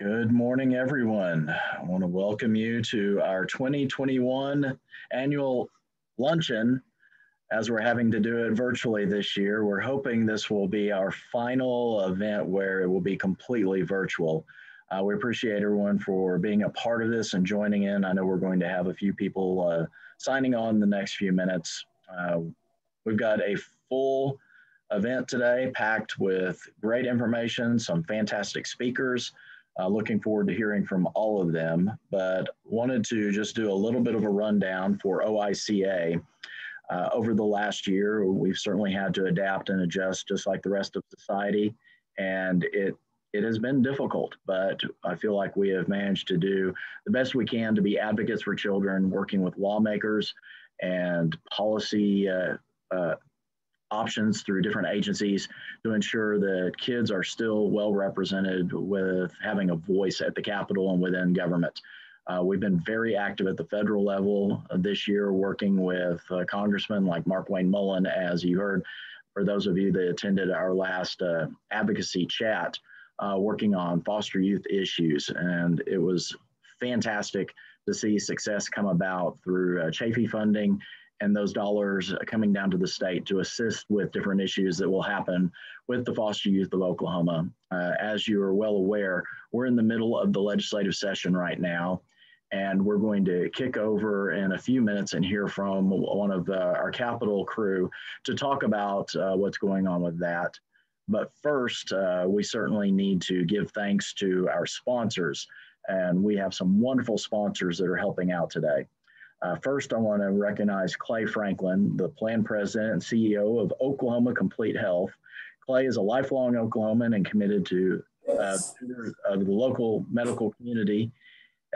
Good morning, everyone. I want to welcome you to our 2021 annual luncheon as we're having to do it virtually this year. We're hoping this will be our final event where it will be completely virtual. Uh, we appreciate everyone for being a part of this and joining in. I know we're going to have a few people uh, signing on the next few minutes. Uh, we've got a full event today packed with great information, some fantastic speakers. Uh, looking forward to hearing from all of them, but wanted to just do a little bit of a rundown for OICA. Uh, over the last year, we've certainly had to adapt and adjust just like the rest of society. And it, it has been difficult, but I feel like we have managed to do the best we can to be advocates for children, working with lawmakers and policy uh, uh options through different agencies to ensure that kids are still well represented with having a voice at the Capitol and within government. Uh, we've been very active at the federal level this year, working with uh, congressmen like Markwayne Mullin, as you heard, for those of you that attended our last uh, advocacy chat, uh, working on foster youth issues. And it was fantastic to see success come about through uh, Chafee funding and those dollars coming down to the state to assist with different issues that will happen with the foster youth of Oklahoma. Uh, as you are well aware, we're in the middle of the legislative session right now, and we're going to kick over in a few minutes and hear from one of the, our Capitol crew to talk about uh, what's going on with that. But first, uh, we certainly need to give thanks to our sponsors, and we have some wonderful sponsors that are helping out today. Uh, first, I want to recognize Clay Franklin, the plan president and CEO of Oklahoma Complete Health. Clay is a lifelong Oklahoman and committed to uh, the local medical community.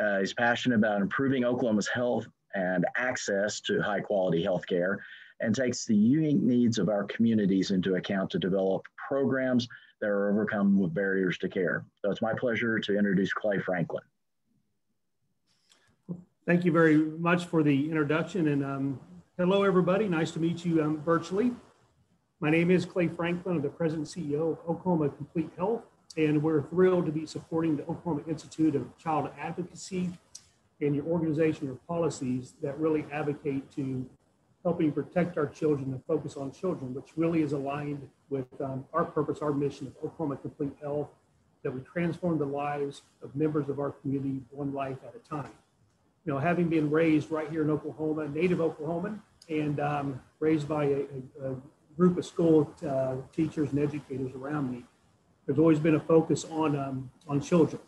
Uh, he's passionate about improving Oklahoma's health and access to high quality health care and takes the unique needs of our communities into account to develop programs that are overcome with barriers to care. So it's my pleasure to introduce Clay Franklin. Thank you very much for the introduction and um, hello everybody. Nice to meet you um, virtually. My name is Clay Franklin. I'm the President CEO of Oklahoma Complete Health and we're thrilled to be supporting the Oklahoma Institute of Child Advocacy and your organization, your policies that really advocate to helping protect our children and focus on children, which really is aligned with um, our purpose, our mission of Oklahoma Complete Health, that we transform the lives of members of our community one life at a time you know, having been raised right here in Oklahoma, native Oklahoman, and um, raised by a, a, a, group of school uh, teachers and educators around me, there's always been a focus on um, on children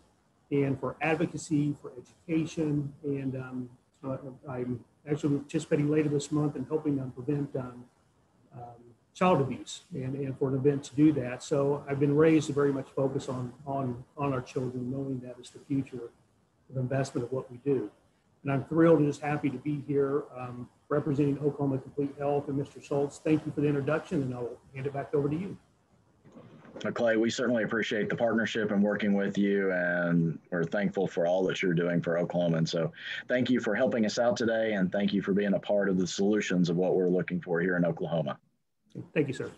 and for advocacy, for education, and um, uh, I'm actually participating later this month in helping them prevent um, um, child abuse and, and for an event to do that. So I've been raised to very much focus on on on our children, knowing that is the future of investment of what we do. And I'm thrilled and just happy to be here um, representing Oklahoma Complete Health. And Mr. Schultz, thank you for the introduction, and I'll hand it back over to you. Clay, we certainly appreciate the partnership and working with you, and we're thankful for all that you're doing for Oklahoma. And so, thank you for helping us out today, and thank you for being a part of the solutions of what we're looking for here in Oklahoma. Thank you, sir.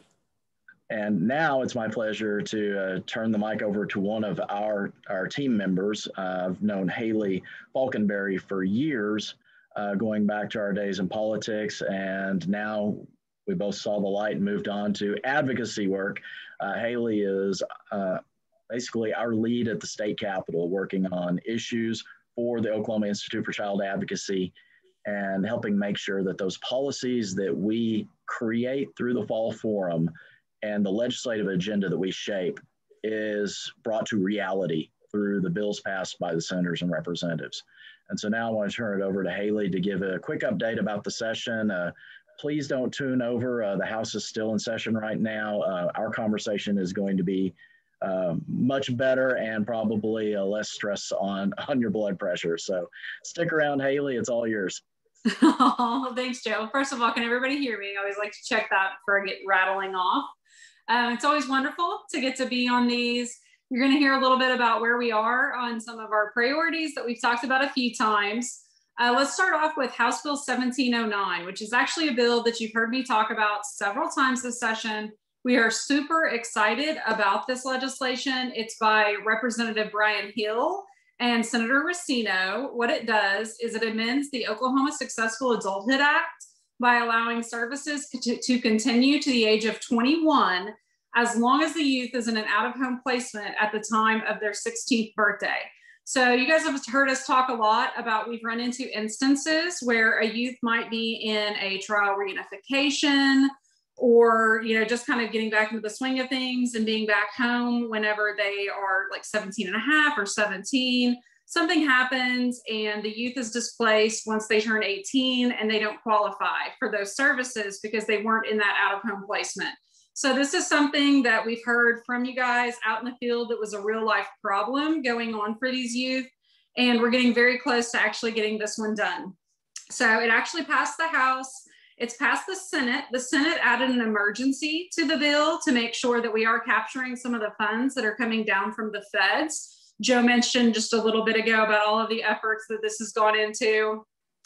And now it's my pleasure to uh, turn the mic over to one of our, our team members. Uh, I've known Haley Falkenberry for years, uh, going back to our days in politics. And now we both saw the light and moved on to advocacy work. Uh, Haley is uh, basically our lead at the state capitol, working on issues for the Oklahoma Institute for Child Advocacy and helping make sure that those policies that we create through the fall forum and the legislative agenda that we shape is brought to reality through the bills passed by the senators and representatives. And so now I want to turn it over to Haley to give a quick update about the session. Uh, please don't tune over. Uh, the House is still in session right now. Uh, our conversation is going to be uh, much better and probably less stress on, on your blood pressure. So stick around, Haley. It's all yours. oh, thanks, Joe. First of all, can everybody hear me? I always like to check that before I get rattling off. Um, it's always wonderful to get to be on these. You're going to hear a little bit about where we are on some of our priorities that we've talked about a few times. Uh, let's start off with House Bill 1709, which is actually a bill that you've heard me talk about several times this session. We are super excited about this legislation. It's by Representative Brian Hill and Senator Rosino. What it does is it amends the Oklahoma Successful Adulthood Act by allowing services to, continue to the age of 21 as long as the youth is in an out of home placement at the time of their 16th birthday. So, you guys have heard us talk a lot about we've run into instances where a youth might be in a trial reunification or you know just kind of getting back into the swing of things and being back home whenever they are like 17 and a half or 17 something happens and the youth is displaced once they turn 18 and they don't qualify for those services because they weren't in that out of home placement so this is something that we've heard from you guys out in the field that was a real life problem going on for these youth and we're getting very close to actually getting this one done so it actually passed the house it's passed the Senate. The Senate added an emergency to the bill to make sure that we are capturing some of the funds that are coming down from the feds. Joe mentioned just a little bit ago about all of the efforts that this has gone into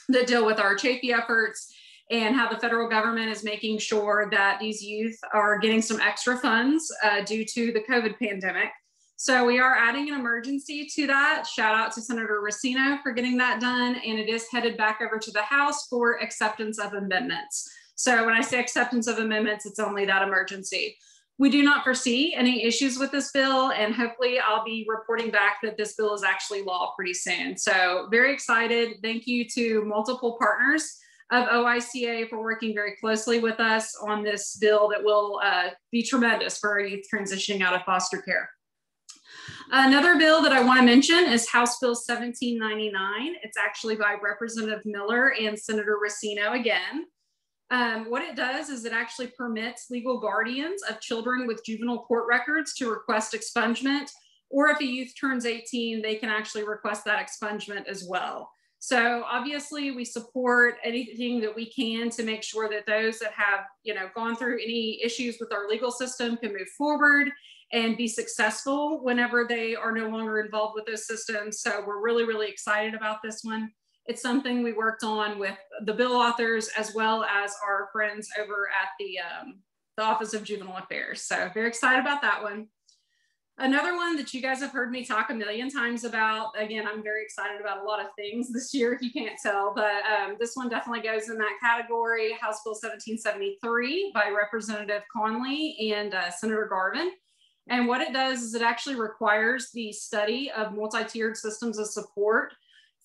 that deal with our Chafee efforts and how the federal government is making sure that these youth are getting some extra funds uh, due to the COVID pandemic. So we are adding an emergency to that. Shout out to Senator Rosino for getting that done. And it is headed back over to the House for acceptance of amendments. So when I say acceptance of amendments, it's only that emergency. We do not foresee any issues with this bill, and hopefully, I'll be reporting back that this bill is actually law pretty soon. So, very excited. Thank you to multiple partners of OICA for working very closely with us on this bill that will uh, be tremendous for our youth transitioning out of foster care. Another bill that I want to mention is House Bill 1799. It's actually by Representative Miller and Senator Rosino again. Um, what it does is it actually permits legal guardians of children with juvenile court records to request expungement, or if a youth turns 18, they can actually request that expungement as well. So obviously we support anything that we can to make sure that those that have, you know, gone through any issues with our legal system can move forward and be successful whenever they are no longer involved with those systems. So we're really, really excited about this one. It's something we worked on with the bill authors as well as our friends over at the, um, the Office of Juvenile Affairs. So very excited about that one. Another one that you guys have heard me talk a million times about. Again, I'm very excited about a lot of things this year, if you can't tell, but um, this one definitely goes in that category. House Bill 1773 by Representative Conley and uh, Senator Garvin. And what it does is it actually requires the study of multi-tiered systems of support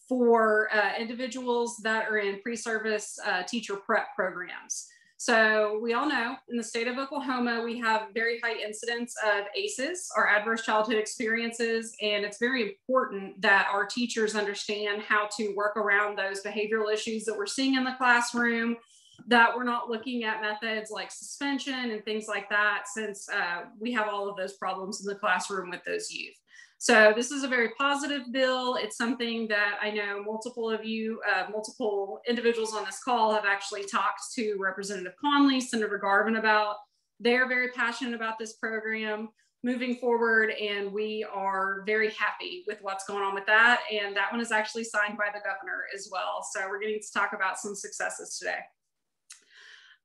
for uh, individuals that are in pre-service uh, teacher prep programs. So we all know in the state of Oklahoma, we have very high incidence of ACEs, our adverse childhood experiences, and it's very important that our teachers understand how to work around those behavioral issues that we're seeing in the classroom that we're not looking at methods like suspension and things like that since uh, we have all of those problems in the classroom with those youth. So this is a very positive bill. It's something that I know multiple of you, uh, multiple individuals on this call have actually talked to Representative Conley, Senator Garvin about. They're very passionate about this program moving forward and we are very happy with what's going on with that. And that one is actually signed by the governor as well. So we're getting to talk about some successes today.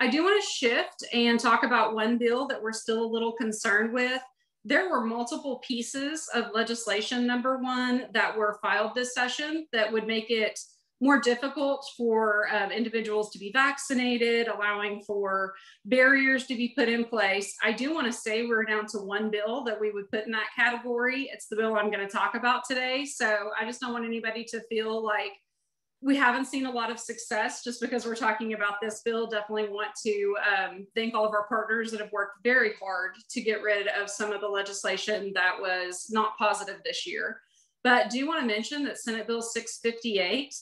I do want to shift and talk about one bill that we're still a little concerned with. There were multiple pieces of legislation, number one, that were filed this session that would make it more difficult for um, individuals to be vaccinated, allowing for barriers to be put in place. I do want to say we're down to one bill that we would put in that category. It's the bill I'm going to talk about today. So I just don't want anybody to feel like we haven't seen a lot of success just because we're talking about this bill. Definitely want to um, thank all of our partners that have worked very hard to get rid of some of the legislation that was not positive this year. But do want to mention that Senate Bill 658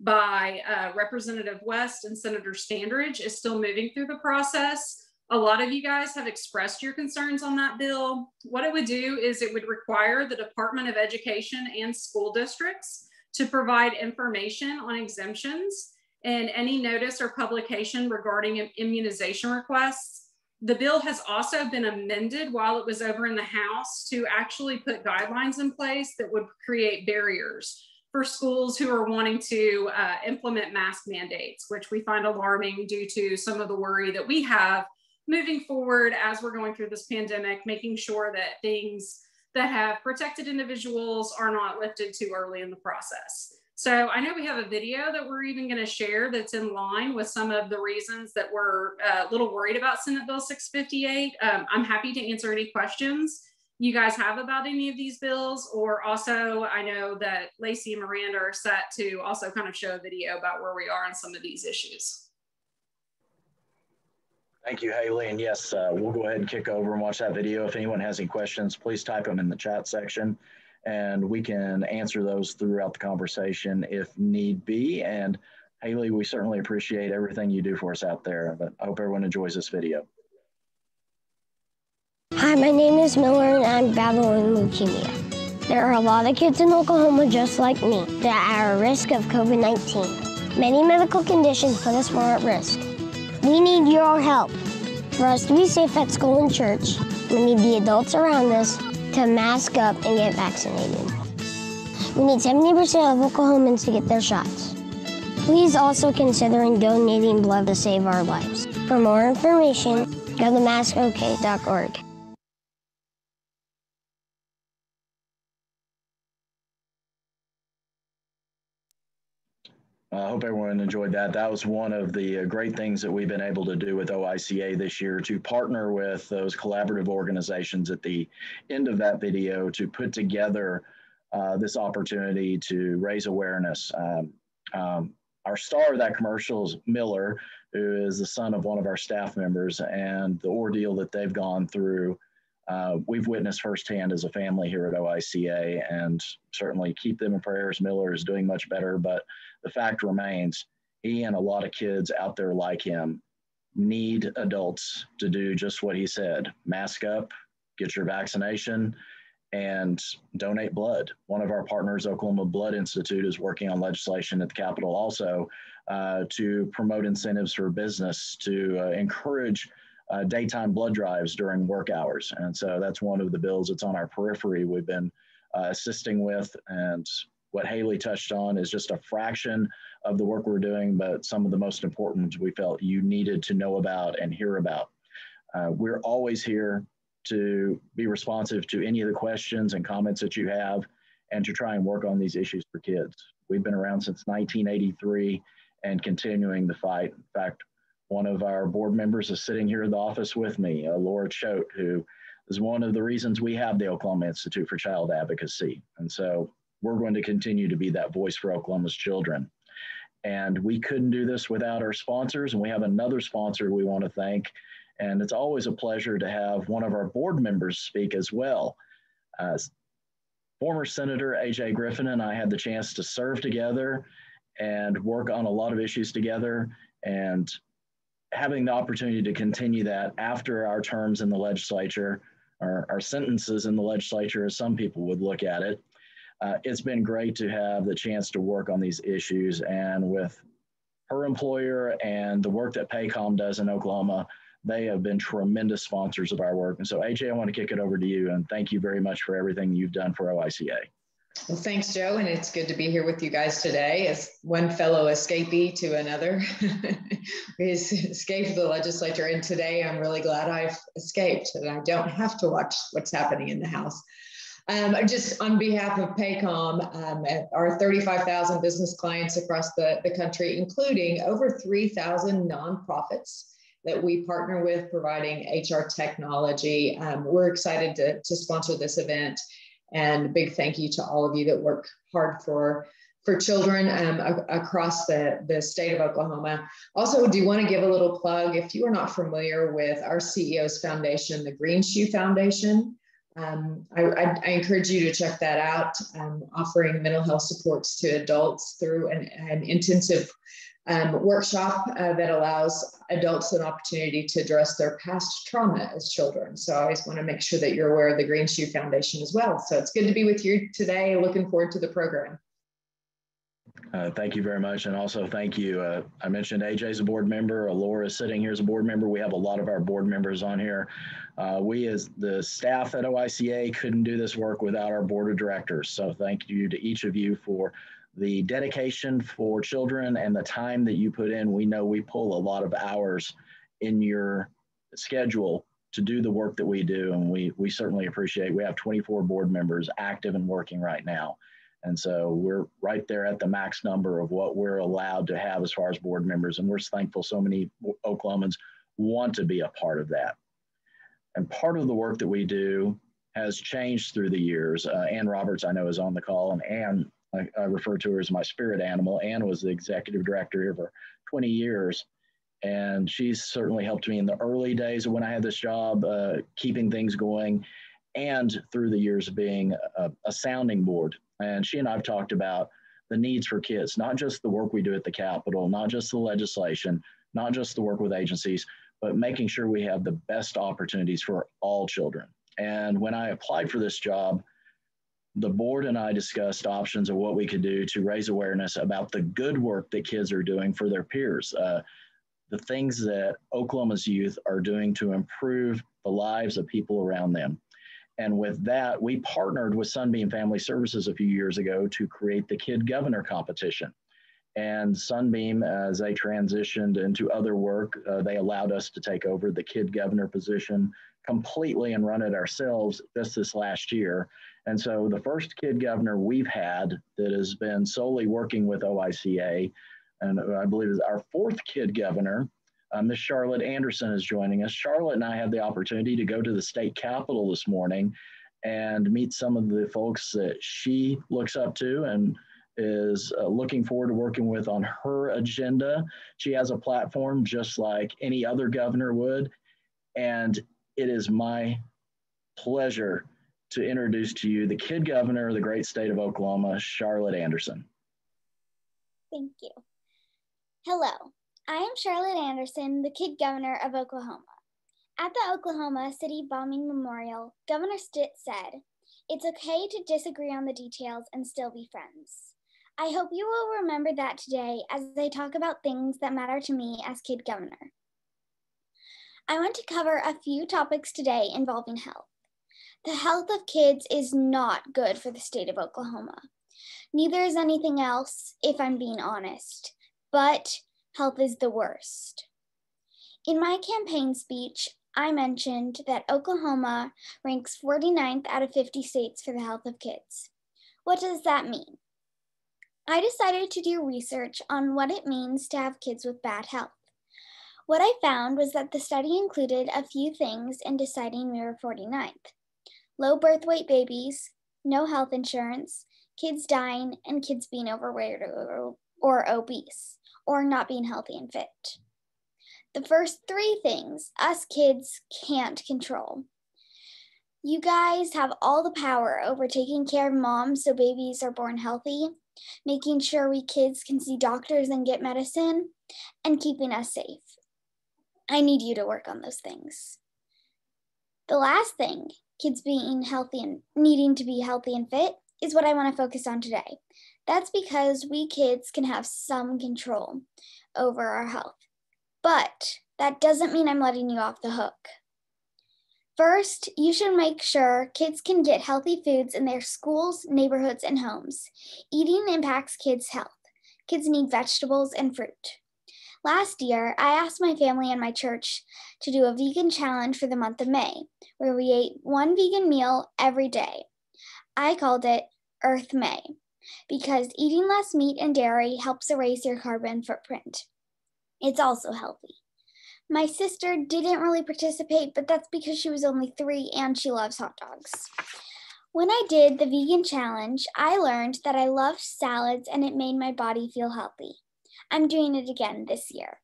by uh, Representative West and Senator Standridge is still moving through the process. A lot of you guys have expressed your concerns on that bill. What it would do is it would require the Department of Education and school districts to provide information on exemptions and any notice or publication regarding immunization requests. The bill has also been amended while it was over in the House to actually put guidelines in place that would create barriers for schools who are wanting to uh, implement mask mandates, which we find alarming due to some of the worry that we have moving forward as we're going through this pandemic, making sure that things that have protected individuals are not lifted too early in the process. So I know we have a video that we're even going to share that's in line with some of the reasons that we're uh, a little worried about Senate Bill 658. Um, I'm happy to answer any questions you guys have about any of these bills, or also I know that Lacey and Miranda are set to also kind of show a video about where we are on some of these issues. Thank you, Haley. And yes, uh, we'll go ahead and kick over and watch that video. If anyone has any questions, please type them in the chat section and we can answer those throughout the conversation if need be. And Haley, we certainly appreciate everything you do for us out there, but I hope everyone enjoys this video. Hi, my name is Miller and I'm battling leukemia. There are a lot of kids in Oklahoma just like me that are at risk of COVID 19. Many medical conditions put us more at risk. We need your help. For us to be safe at school and church, we need the adults around us to mask up and get vaccinated. We need 70% of Oklahomans to get their shots. Please also consider donating blood to save our lives. For more information, go to maskok.org. I hope everyone enjoyed that. That was one of the uh, great things that we've been able to do with OICA this year to partner with those collaborative organizations at the end of that video to put together uh, this opportunity to raise awareness. Um, um, our star of that commercial is Miller, who is the son of one of our staff members, and the ordeal that they've gone through. Uh, we've witnessed firsthand as a family here at OICA, and certainly keep them in prayers. Miller is doing much better, but the fact remains he and a lot of kids out there like him need adults to do just what he said mask up, get your vaccination, and donate blood. One of our partners, Oklahoma Blood Institute, is working on legislation at the Capitol also uh, to promote incentives for business to uh, encourage uh, daytime blood drives during work hours. And so that's one of the bills that's on our periphery we've been uh, assisting with. And what Haley touched on is just a fraction of the work we're doing, but some of the most important we felt you needed to know about and hear about. Uh, we're always here to be responsive to any of the questions and comments that you have and to try and work on these issues for kids. We've been around since 1983 and continuing the fight. In fact, one of our board members is sitting here in the office with me, uh, Laura Choate, who is one of the reasons we have the Oklahoma Institute for Child Advocacy. And so we're going to continue to be that voice for Oklahoma's children. And we couldn't do this without our sponsors. And we have another sponsor we want to thank. And it's always a pleasure to have one of our board members speak as well. Uh, former Senator AJ Griffin and I had the chance to serve together and work on a lot of issues together. And having the opportunity to continue that after our terms in the legislature, our sentences in the legislature, as some people would look at it, uh, it's been great to have the chance to work on these issues. And with her employer and the work that Paycom does in Oklahoma, they have been tremendous sponsors of our work. And so, AJ, I want to kick it over to you and thank you very much for everything you've done for OICA. Well, thanks, Joe, and it's good to be here with you guys today as one fellow escapee to another. we escaped the legislature, and today I'm really glad I've escaped and I don't have to watch what's happening in the House. Um, just on behalf of Paycom, um, our 35,000 business clients across the, the country, including over 3,000 nonprofits that we partner with providing HR technology. Um, we're excited to, to sponsor this event. And big thank you to all of you that work hard for for children um, across the, the state of Oklahoma. Also, do you want to give a little plug if you are not familiar with our CEO's Foundation, the Green Shoe Foundation. Um, I, I, I, encourage you to check that out, um, offering mental health supports to adults through an, an intensive um, workshop uh, that allows adults an opportunity to address their past trauma as children. So I always want to make sure that you're aware of the Green Shoe Foundation as well. So it's good to be with you today. Looking forward to the program. Uh, thank you very much. And also thank you. Uh, I mentioned AJ is a board member. Laura is sitting here as a board member. We have a lot of our board members on here. Uh, we as the staff at OICA couldn't do this work without our board of directors. So thank you to each of you for the dedication for children and the time that you put in. We know we pull a lot of hours in your schedule to do the work that we do. And we, we certainly appreciate, we have 24 board members active and working right now. And so we're right there at the max number of what we're allowed to have as far as board members. And we're thankful so many Oklahomans want to be a part of that. And part of the work that we do has changed through the years. Uh, Ann Roberts, I know, is on the call, and Ann, I, I refer to her as my spirit animal. Ann was the executive director here for 20 years. And she's certainly helped me in the early days when I had this job, uh, keeping things going, and through the years being a, a sounding board and she and I've talked about the needs for kids, not just the work we do at the Capitol, not just the legislation, not just the work with agencies, but making sure we have the best opportunities for all children. And when I applied for this job, the board and I discussed options of what we could do to raise awareness about the good work that kids are doing for their peers, uh, the things that Oklahoma's youth are doing to improve the lives of people around them. And with that, we partnered with Sunbeam Family Services a few years ago to create the Kid Governor competition. And Sunbeam, as they transitioned into other work, uh, they allowed us to take over the Kid Governor position completely and run it ourselves just this last year. And so the first Kid Governor we've had that has been solely working with OICA, and I believe is our fourth Kid Governor, uh, Miss Charlotte Anderson is joining us. Charlotte and I had the opportunity to go to the state capitol this morning and meet some of the folks that she looks up to and is uh, looking forward to working with on her agenda. She has a platform just like any other governor would. And it is my pleasure to introduce to you the kid governor of the great state of Oklahoma, Charlotte Anderson. Thank you. Hello, I am Charlotte Anderson, the kid governor of Oklahoma. At the Oklahoma City Bombing Memorial, Governor Stitt said, It's okay to disagree on the details and still be friends. I hope you will remember that today as I talk about things that matter to me as kid governor. I want to cover a few topics today involving health. The health of kids is not good for the state of Oklahoma. Neither is anything else, if I'm being honest. But health is the worst. In my campaign speech, I mentioned that Oklahoma ranks 49th out of 50 states for the health of kids. What does that mean? I decided to do research on what it means to have kids with bad health. What I found was that the study included a few things in deciding we were 49th low birth weight babies, no health insurance, kids dying, and kids being overweight or, obese or not being healthy and fit. The first three things us kids can't control. You guys have all the power over taking care of moms so babies are born healthy, making sure we kids can see doctors and get medicine, and keeping us safe. I need you to work on those things. The last thing, kids being healthy and needing to be healthy and fit, is what I want to focus on today. That's because we kids can have some control over our health. But that doesn't mean I'm letting you off the hook. First, you should make sure kids can get healthy foods in their schools, neighborhoods, and homes. Eating impacts kids' health. Kids need vegetables and fruit. Last year, I asked my family and my church to do a vegan challenge for the month of May, where we ate one vegan meal every day. I called it Earth May because eating less meat and dairy helps erase your carbon footprint. It's also healthy. My sister didn't really participate, but that's because she was only three and she loves hot dogs. When I did the vegan challenge, I learned that I loved salads and it made my body feel healthy. I'm doing it again this year.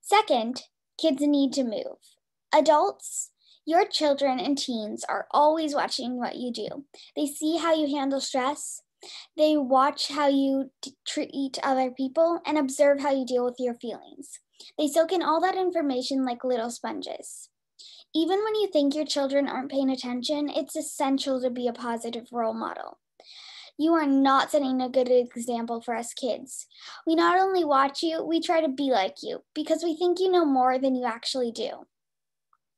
Second, kids need to move. Adults, your children and teens are always watching what you do. They see how you handle stress, they watch how you t- treat other people and observe how you deal with your feelings. They soak in all that information like little sponges. Even when you think your children aren't paying attention, it's essential to be a positive role model. You are not setting a good example for us kids. We not only watch you, we try to be like you because we think you know more than you actually do.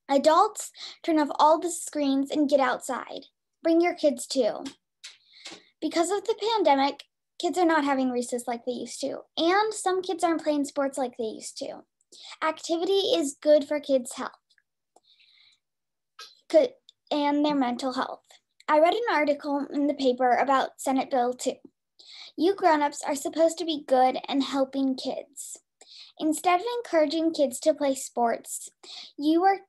Adults, turn off all the screens and get outside. Bring your kids too. Because of the pandemic, kids are not having recess like they used to, and some kids aren't playing sports like they used to. Activity is good for kids' health. and their mental health. I read an article in the paper about Senate Bill 2. You grown-ups are supposed to be good and helping kids. Instead of encouraging kids to play sports, you are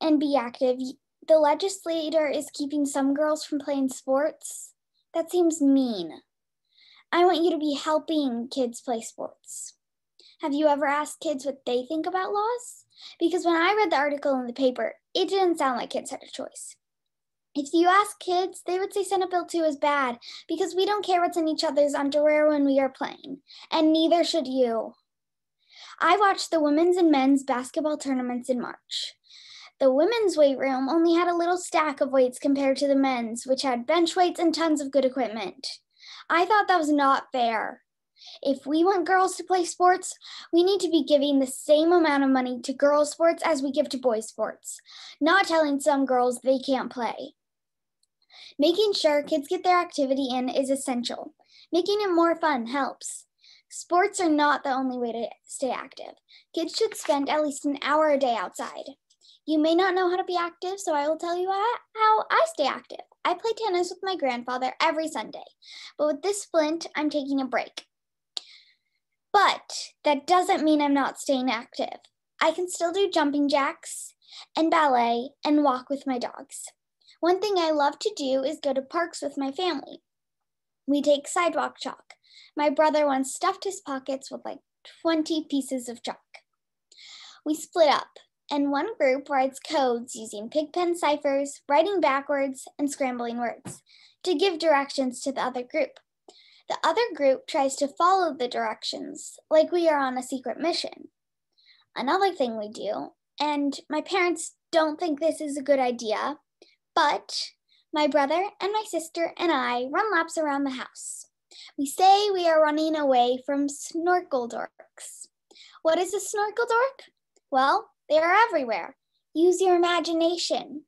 and be active, the legislator is keeping some girls from playing sports. That seems mean. I want you to be helping kids play sports. Have you ever asked kids what they think about laws? Because when I read the article in the paper, it didn't sound like kids had a choice. If you ask kids, they would say Senate Bill 2 is bad because we don't care what's in each other's underwear when we are playing, and neither should you. I watched the women's and men's basketball tournaments in March. The women's weight room only had a little stack of weights compared to the men's, which had bench weights and tons of good equipment. I thought that was not fair. If we want girls to play sports, we need to be giving the same amount of money to girls' sports as we give to boys' sports, not telling some girls they can't play. Making sure kids get their activity in is essential. Making it more fun helps. Sports are not the only way to stay active. Kids should spend at least an hour a day outside. You may not know how to be active, so I will tell you how I stay active. I play tennis with my grandfather every Sunday, but with this splint, I'm taking a break. But that doesn't mean I'm not staying active. I can still do jumping jacks and ballet and walk with my dogs. One thing I love to do is go to parks with my family. We take sidewalk chalk. My brother once stuffed his pockets with like 20 pieces of chalk. We split up and one group writes codes using pigpen ciphers, writing backwards, and scrambling words to give directions to the other group. The other group tries to follow the directions, like we are on a secret mission. Another thing we do, and my parents don't think this is a good idea, but my brother and my sister and I run laps around the house. We say we are running away from snorkel dorks. What is a snorkel dork? Well, they are everywhere. Use your imagination.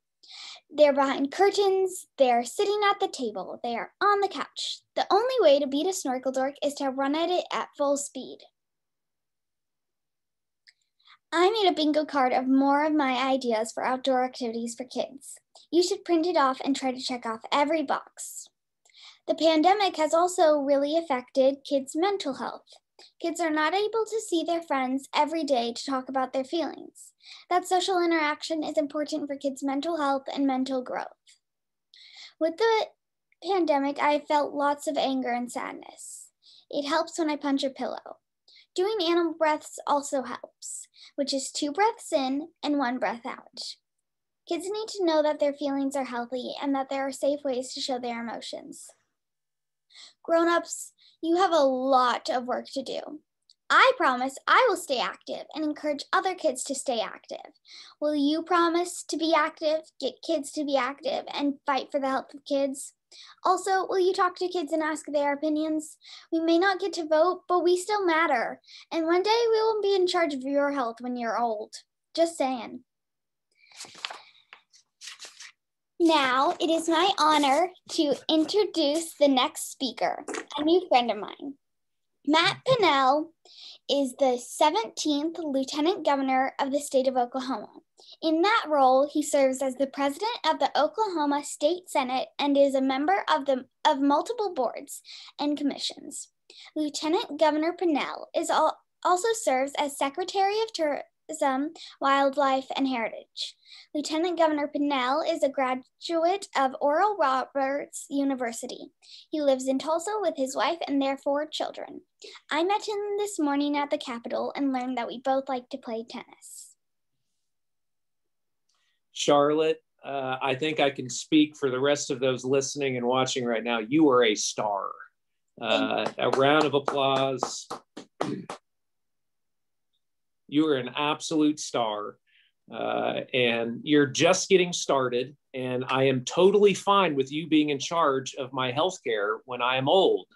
They're behind curtains. They're sitting at the table. They are on the couch. The only way to beat a snorkel dork is to run at it at full speed. I made a bingo card of more of my ideas for outdoor activities for kids. You should print it off and try to check off every box. The pandemic has also really affected kids' mental health. Kids are not able to see their friends every day to talk about their feelings. That social interaction is important for kids' mental health and mental growth. With the pandemic, I felt lots of anger and sadness. It helps when I punch a pillow. Doing animal breaths also helps, which is two breaths in and one breath out. Kids need to know that their feelings are healthy and that there are safe ways to show their emotions. Grown ups, you have a lot of work to do. I promise I will stay active and encourage other kids to stay active. Will you promise to be active, get kids to be active, and fight for the health of kids? Also, will you talk to kids and ask their opinions? We may not get to vote, but we still matter. And one day we will be in charge of your health when you're old. Just saying. Now it is my honor to introduce the next speaker, a new friend of mine. Matt Pinnell is the 17th Lieutenant Governor of the state of Oklahoma. In that role, he serves as the president of the Oklahoma State Senate and is a member of, the, of multiple boards and commissions. Lieutenant Governor Pinnell is all, also serves as Secretary of Tourism tourism, wildlife, and heritage. Lieutenant Governor Pinnell is a graduate of Oral Roberts University. He lives in Tulsa with his wife and their four children. I met him this morning at the Capitol and learned that we both like to play tennis. Charlotte, uh, I think I can speak for the rest of those listening and watching right now. You are a star. Uh, a round of applause. You are an absolute star. Uh, and you're just getting started. And I am totally fine with you being in charge of my healthcare when I am old.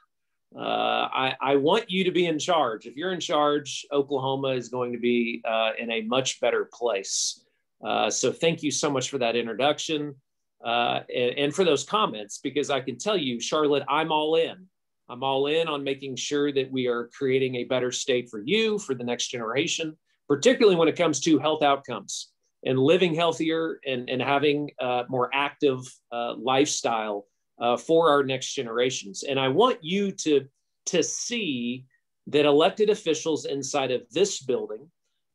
Uh, I, I, want you to be in charge. If you're in charge, Oklahoma is going to be uh, in a much better place. Uh, so thank you so much for that introduction uh, and, and for those comments, because I can tell you, Charlotte, I'm all in. I'm all in on making sure that we are creating a better state for you, for the next generation, particularly when it comes to health outcomes. and living healthier and, and having a more active uh, lifestyle uh, for our next generations. And I want you to, to see that elected officials inside of this building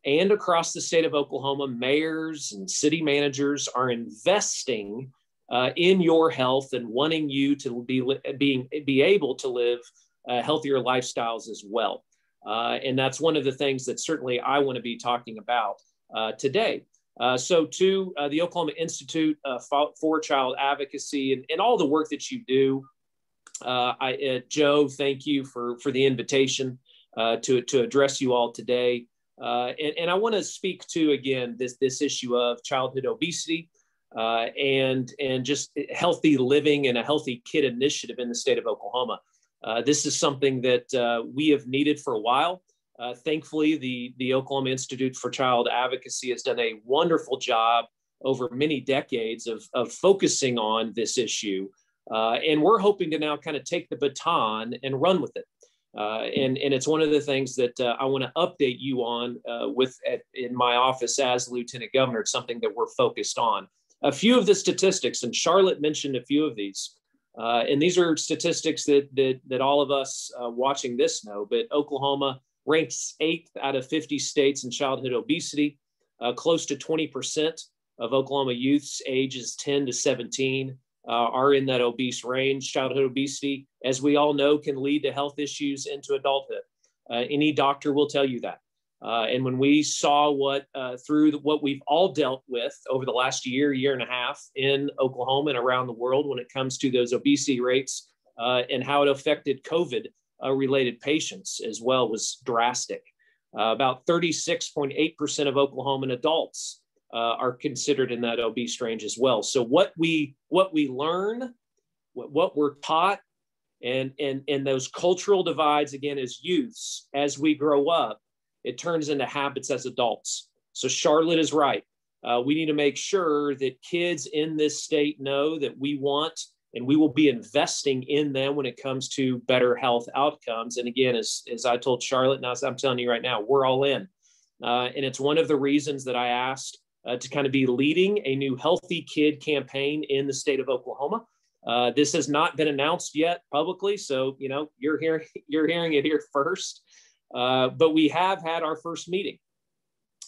and across the state of Oklahoma, mayors and city managers are investing uh, in your health and wanting you to be being be able to live uh, healthier lifestyles as well. Uh, and that's one of the things that certainly I want to be talking about uh, today. Uh, so, to uh, the Oklahoma Institute for Child Advocacy and, and, all the work that you do, I, Joe, thank you for for the invitation to to address you all today. Uh, and, and, I want to speak to again this this issue of childhood obesity uh, and and just healthy living and a healthy kid initiative in the state of Oklahoma. Uh, this is something that uh, we have needed for a while. Uh, thankfully, the the Oklahoma Institute for Child Advocacy has done a wonderful job over many decades of of focusing on this issue, uh, and we're hoping to now kind of take the baton and run with it. Uh, and, and it's one of the things that uh, I want to update you on with at, in my office as lieutenant governor. It's something that we're focused on. A few of the statistics, and Charlotte mentioned a few of these, uh, and these are statistics that that, that all of us uh, watching this know. But Oklahoma ranks eighth out of 50 states in childhood obesity. Uh, close to 20% of Oklahoma youths ages 10 to 17 uh, are in that obese range. Childhood obesity, as we all know, can lead to health issues into adulthood. Uh, any doctor will tell you that. Uh, and when we saw what uh, through the, what we've all dealt with over the last year, year and a half in Oklahoma and around the world, when it comes to those obesity rates uh, and how it affected COVID uh, related patients as well, was drastic. about 36.8% of Oklahoman adults uh, are considered in that obese range as well. So what we what we learn, what, what we're taught, and and and those cultural divides again as youths as we grow up, it turns into habits as adults. So Charlotte is right. Uh, we need to make sure that kids in this state know that we want and we will be investing in them when it comes to better health outcomes. And again, as, as I told Charlotte, and I'm telling you right now, we're all in. Uh, and it's one of the reasons that I asked uh, to kind of be leading a new Healthy Kid campaign in the state of Oklahoma. Uh, this has not been announced yet publicly, so you know you're hearing you're hearing it here first. Uh, but we have had our first meeting,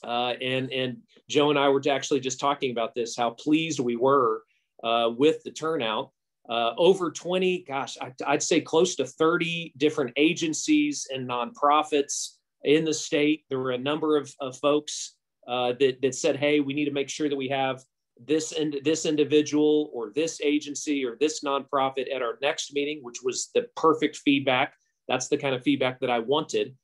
uh, and and Joe and I were actually just talking about this. How pleased we were uh, with the turnout. Uh, over 20, gosh, I, I'd say close to 30 different agencies and nonprofits in the state. There were a number of, of folks uh, that, that said, hey, we need to make sure that we have this and this individual or this agency or this nonprofit at our next meeting, which was the perfect feedback. That's the kind of feedback that I wanted.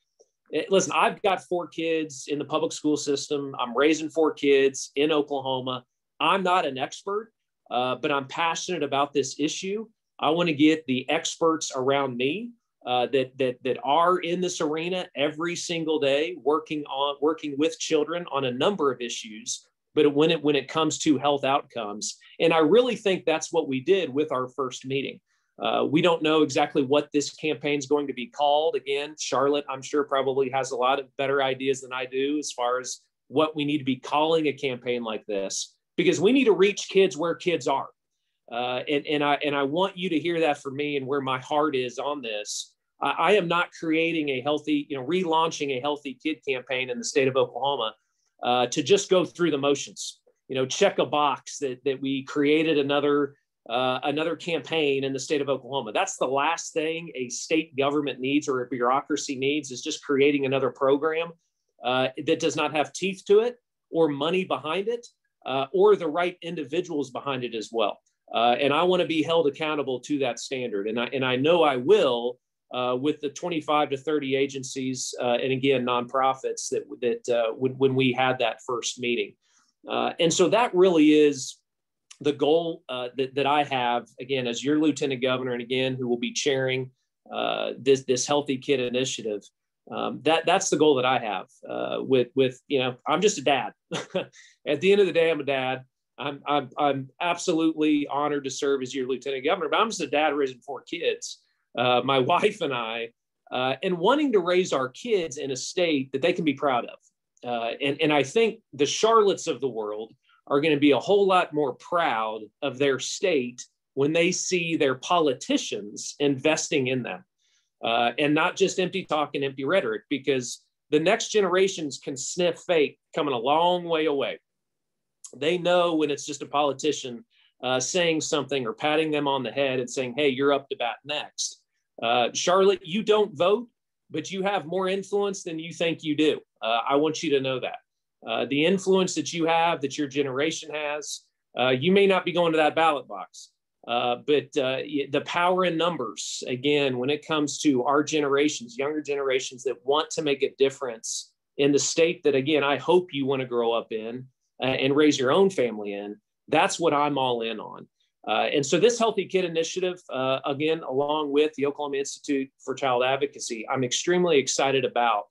Eh, listen, I've got four kids in the public school system. I'm raising four kids in Oklahoma. I'm not an expert, uh, but I'm passionate about this issue. I want to get the experts around me uh, that that that are in this arena every single day, working on working with children on a number of issues. But when it when it comes to health outcomes, and I really think that's what we did with our first meeting. Uh, we don't know exactly what this campaign is going to be called. Again, Charlotte, I'm sure probably has a lot of better ideas than I do as far as what we need to be calling a campaign like this, because we need to reach kids where kids are. Uh, and, and I and I want you to hear that from me and where my heart is on this. I am not creating a healthy, you know, relaunching a healthy kid campaign in the state of Oklahoma uh, to just go through the motions. You know, check a box that that we created another uh, another campaign in the state of Oklahoma. That's the last thing a state government needs or a bureaucracy needs is just creating another program uh, that does not have teeth to it or money behind it uh, or the right individuals behind it as well. Uh, and I want to be held accountable to that standard, and I and I know I will uh, with the 25 to 30 agencies and again nonprofits that that when, when we had that first meeting and so that really is the goal uh, that, that i have again as your lieutenant governor and again who will be chairing uh, this this healthy kid initiative um, that that's the goal that i have with with you know i'm just a dad at the end of the day i'm a dad I'm, I'm, I'm absolutely honored to serve as your lieutenant governor, but I'm just a dad raising four kids uh, my wife and I, uh, and wanting to raise our kids in a state that they can be proud of. Uh, and, and I think the Charlottes of the world are going to be a whole lot more proud of their state when they see their politicians investing in them uh, and not just empty talk and empty rhetoric, because the next generations can sniff fake coming a long way away. They know when it's just a politician uh, saying something or patting them on the head and saying, hey, you're up to bat next. Uh, Charlotte, you don't vote, but you have more influence than you think you do. Uh, I want you to know that. Uh, the influence that you have, that your generation has, uh, you may not be going to that ballot box, uh, but uh, the power in numbers, again, when it comes to our generations, younger generations that want to make a difference in the state that, again, I hope you want to grow up in uh, and raise your own family in, that's what I'm all in on. And so, this Healthy Kid Initiative, again, along with the Oklahoma Institute for Child Advocacy, I'm extremely excited about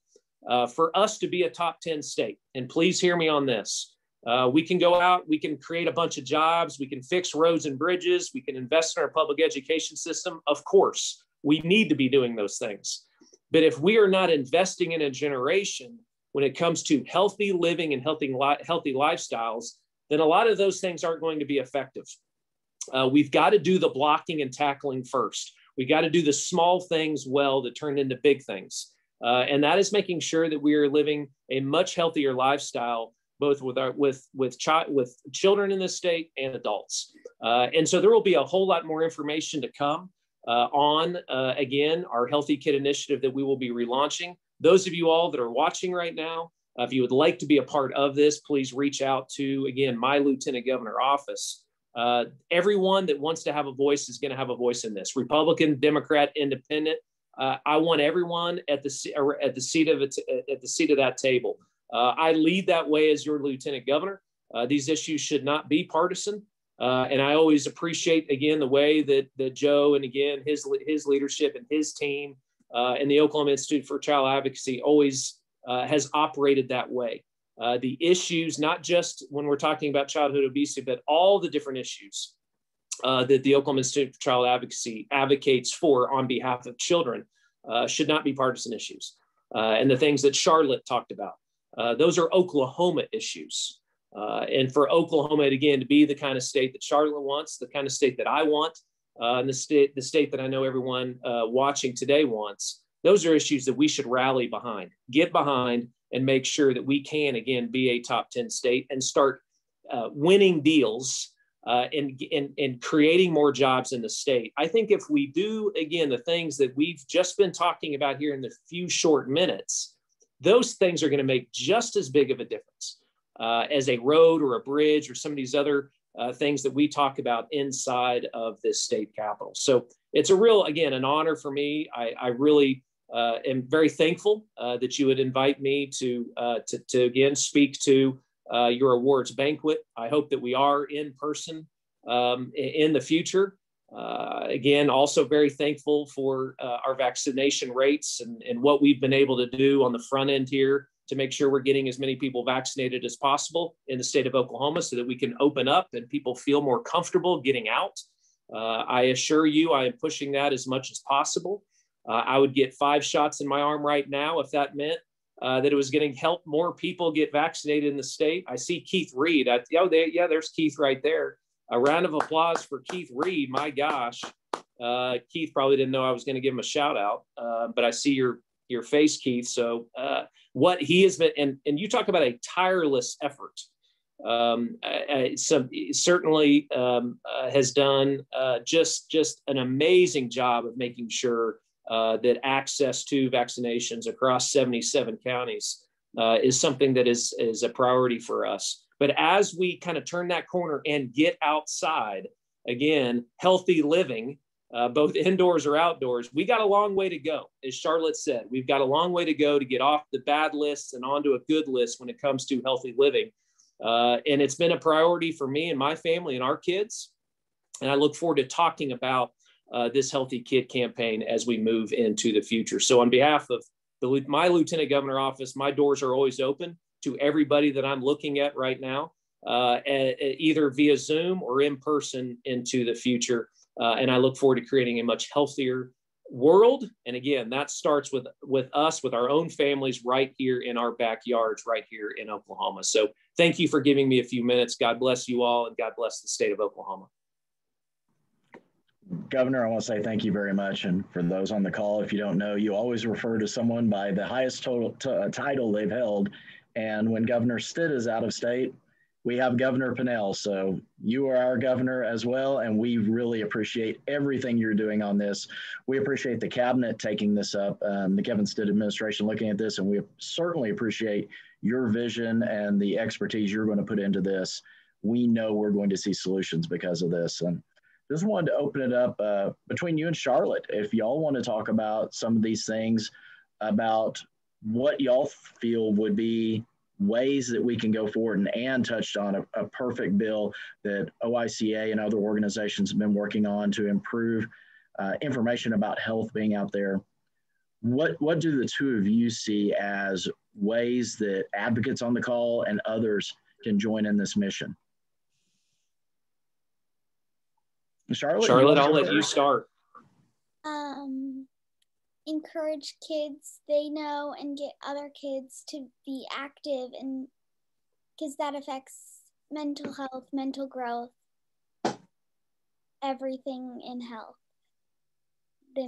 uh, for us to be a top 10 state. And please hear me on this. Uh, we can go out, we can create a bunch of jobs, we can fix roads and bridges, we can invest in our public education system. Of course, we need to be doing those things. But if we are not investing in a generation when it comes to healthy living and healthy, healthy lifestyles, then a lot of those things aren't going to be effective. Uh, we've got to do the blocking and tackling first. We got to do the small things well that turn into big things. Uh, and that is making sure that we are living a much healthier lifestyle both with our with with child with children in this state and adults. Uh, and so there will be a whole lot more information to come uh, on uh, again our Healthy Kid initiative that we will be relaunching. Those of you all that are watching right now, uh, if you would like to be a part of this, please reach out to again my Lieutenant Governor office. Uh, everyone that wants to have a voice is going to have a voice in this. Republican, Democrat, Independent. Uh, I want everyone at the at the seat of at the seat of that table. Uh, I lead that way as your lieutenant governor. Uh, these issues should not be partisan. Uh, and I always appreciate, again, the way that, that Joe and, again, his, his leadership and his team uh, and the Oklahoma Institute for Child Advocacy always uh, has operated that way. The issues, not just when we're talking about childhood obesity, but all the different issues that the Oklahoma Institute for Child Advocacy advocates for on behalf of children, should not be partisan issues. and the things that Charlotte talked about. Uh, those are Oklahoma issues. Uh, and for Oklahoma, again, to be the kind of state that Charlotte wants, the kind of state that I want, uh, and the state, the state that I know everyone uh, watching today wants, those are issues that we should rally behind, get behind, and make sure that we can, again, be a top 10 state and start uh, winning deals uh, and, and, and creating more jobs in the state. I think if we do, again, the things that we've just been talking about here in the few short minutes, those things are going to make just as big of a difference uh, as a road or a bridge or some of these other uh, things that we talk about inside of this state capital. So it's a real, again, an honor for me. I, I really uh, am very thankful uh, that you would invite me to, uh, to, to, again, speak to uh, your awards banquet. I hope that we are in person um, in the future. Uh, again, also very thankful for uh, our vaccination rates and, and what we've been able to do on the front end here to make sure we're getting as many people vaccinated as possible in the state of Oklahoma so that we can open up and people feel more comfortable getting out. Uh, I assure you, I am pushing that as much as possible. Uh, I would get five shots in my arm right now if that meant uh, that it was going to help more people get vaccinated in the state. I see Keith Reed. I, oh, they, yeah, there's Keith right there a round of applause for Keith Reed. My gosh, uh, Keith probably didn't know I was going to give him a shout out, uh, but I see your your face, Keith. So uh, what he has been, and and you talk about a tireless effort. Um, some certainly um, uh, has done just just an amazing job of making sure uh, that access to vaccinations across 77 counties is something that is is a priority for us. But as we kind of turn that corner and get outside, again, healthy living, uh, both indoors or outdoors, we got a long way to go. As Charlotte said, we've got a long way to go to get off the bad lists and onto a good list when it comes to healthy living. Uh, and it's been a priority for me and my family and our kids. And I look forward to talking about uh, this Healthy Kid campaign as we move into the future. So, on behalf of the, my Lieutenant Governor office, my doors are always open to everybody that I'm looking at right now, uh, either via Zoom or in person into the future. Uh, and I look forward to creating a much healthier world. And again, that starts with with us, with our own families, right here in our backyards, right here in Oklahoma. So thank you for giving me a few minutes. God bless you all, and God bless the state of Oklahoma. Governor, I want to say thank you very much. And for those on the call, if you don't know, you always refer to someone by the highest total t- title they've held. And when Governor Stitt is out of state, we have Governor Pinnell. So you are our governor as well, and we really appreciate everything you're doing on this. We appreciate the cabinet taking this up, um, the Kevin Stitt administration looking at this, and we certainly appreciate your vision and the expertise you're going to put into this. We know we're going to see solutions because of this. And just wanted to open it up uh, between you and Charlotte. If y'all want to talk about some of these things, about what y'all feel would be ways that we can go forward. And Ann touched on a, a, perfect bill that OICA and other organizations have been working on to improve uh, information about health being out there. What, what do the two of you see as ways that advocates on the call and others can join in this mission? Charlotte, Charlotte, I'll let you start. Um, encourage kids they know and get other kids to be active and because that affects mental health mental growth everything in health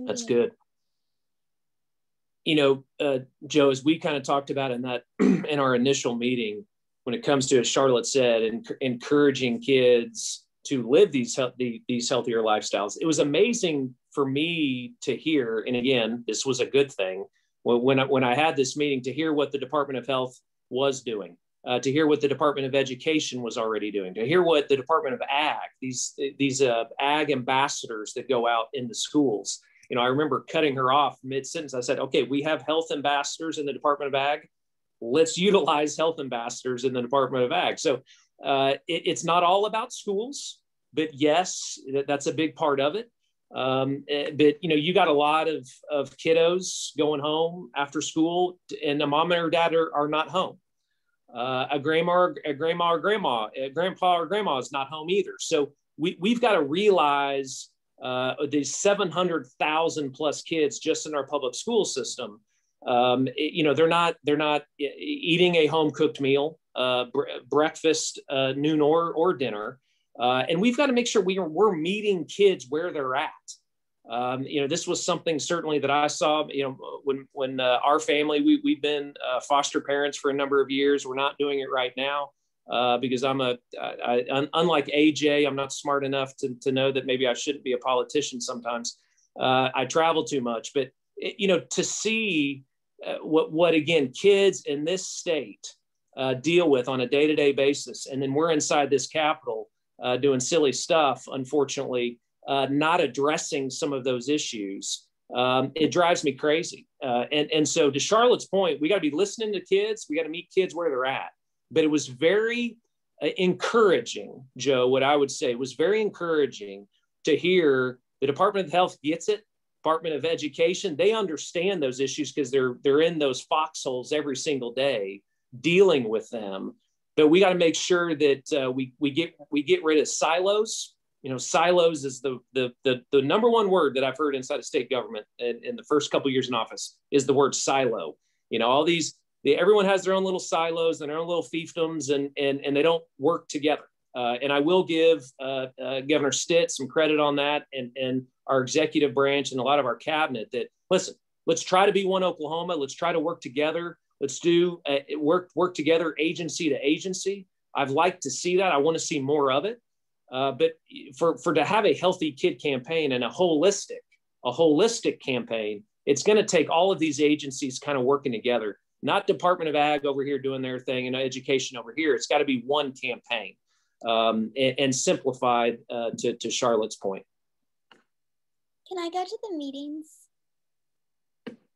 that's good you know uh, joe as we kind of talked about in that in our initial meeting when it comes to as charlotte said encouraging kids to live these these healthier lifestyles it was amazing for me to hear, and again, this was a good thing when I, when I had this meeting to hear what the Department of Health was doing, uh, to hear what the Department of Education was already doing, to hear what the Department of Ag, these these uh, ag ambassadors that go out in the schools. You know, I remember cutting her off mid sentence. I said, "Okay, we have health ambassadors in the Department of Ag. Let's utilize health ambassadors in the Department of Ag." So uh, it, it's not all about schools, but yes, that's a big part of it. Um, eh, but you know, you got a lot of of kiddos going home after school, and the mom her dad are, are not home. Uh, a grandma, a grandma or grandma, a grandpa or grandma is not home either. So we we've got to realize uh, these 700,000 plus kids just in our public school system. Um, it, you know, they're not they're not eating a home cooked meal, uh, breakfast, uh, noon or or dinner. Uh, and we've got to make sure we are, we're meeting kids where they're at. Um, you know, this was something certainly that I saw, you know, when, when uh, our family, we, we've been uh, foster parents for a number of years. We're not doing it right now uh, because I'm a, I, I, unlike AJ, I'm not smart enough to, to know that maybe I shouldn't be a politician sometimes. I travel too much, but, you know, to see what, what again, kids in this state deal with on a day-to-day basis. And then we're inside this Capitol uh, doing silly stuff, unfortunately, uh, not addressing some of those issues. Um, it drives me crazy. Uh, and, and so, to Charlotte's point, we got to be listening to kids. We got to meet kids where they're at. But it was very uh, encouraging, Joe, what I would say was very encouraging to hear the Department of Health gets it. Department of Education, they understand those issues because they're they're in those foxholes every single day dealing with them but we got to make sure that uh, we we get we get rid of silos. You know, silos is the, the the the number one word that I've heard inside of state government in, in the first couple years in office is the word silo. You know, all these everyone has their own little silos and their own little fiefdoms, and and and they don't work together. Uh, and I will give uh, uh, Governor Stitt some credit on that, and and our executive branch and a lot of our cabinet. That listen, let's try to be one Oklahoma. Let's try to work together. Let's do uh, work work together, agency to agency. I've liked to see that. I want to see more of it. Uh, but for for to have a healthy kid campaign and a holistic a holistic campaign, it's going to take all of these agencies kind of working together. Not Department of Ag over here doing their thing and education over here. It's got to be one campaign um, and, and, simplified uh, to, to Charlotte's point. Can I go to the meetings?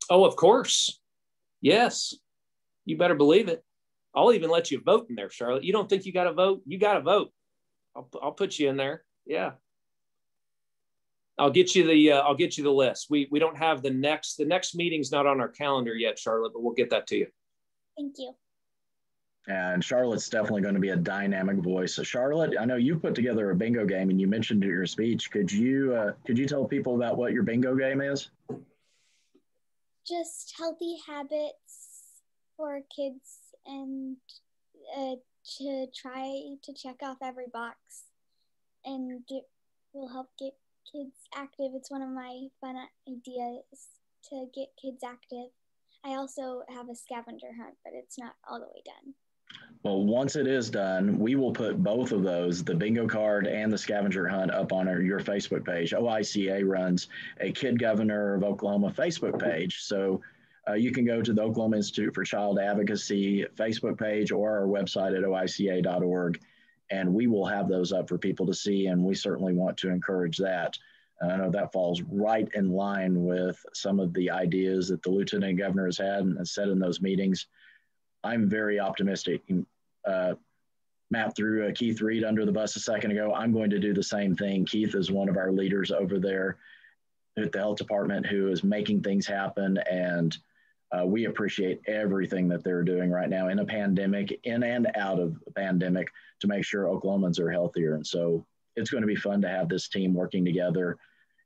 Oh, of course. Yes. You better believe it. I'll even let you vote in there, Charlotte. You don't think you got to vote? You got to vote. I'll, I'll put you in there. Yeah. I'll get you the uh, I'll get you the list. We we don't have the next the next meeting's not on our calendar yet, Charlotte, but we'll get that to you. Thank you. and Charlotte's definitely going to be a dynamic voice. So Charlotte, I know you put together a bingo game, and you mentioned it in your speech. Could you uh, could you tell people about what your bingo game is? Just healthy habits for kids, and uh, to try to check off every box, and get will help get kids active. It's one of my fun ideas to get kids active. I also have a scavenger hunt, but it's not all the way done. Well, once it is done, we will put both of those, the bingo card and the scavenger hunt, up on our, your Facebook page. OICA runs a Kid Governor of Oklahoma Facebook page. So uh, you can go to the Oklahoma Institute for Child Advocacy Facebook page or our website at oica.org, and we will have those up for people to see. And we certainly want to encourage that. I know that falls right in line with some of the ideas that the lieutenant governor has had and said in those meetings. I'm very optimistic. Uh, Matt threw uh, Keith Reed under the bus a second ago. I'm going to do the same thing. Keith is one of our leaders over there at the health department who is making things happen. And uh, we appreciate everything that they're doing right now in a pandemic, in and out of the pandemic, to make sure Oklahomans are healthier. And so it's going to be fun to have this team working together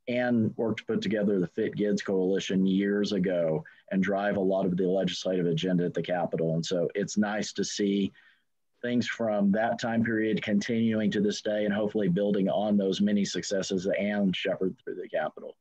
and worked to put together the Fit Kids Coalition years ago and drive a lot of the legislative agenda at the Capitol. And so it's nice to see things from that time period continuing to this day and hopefully building on those many successes and shepherd through the Capitol.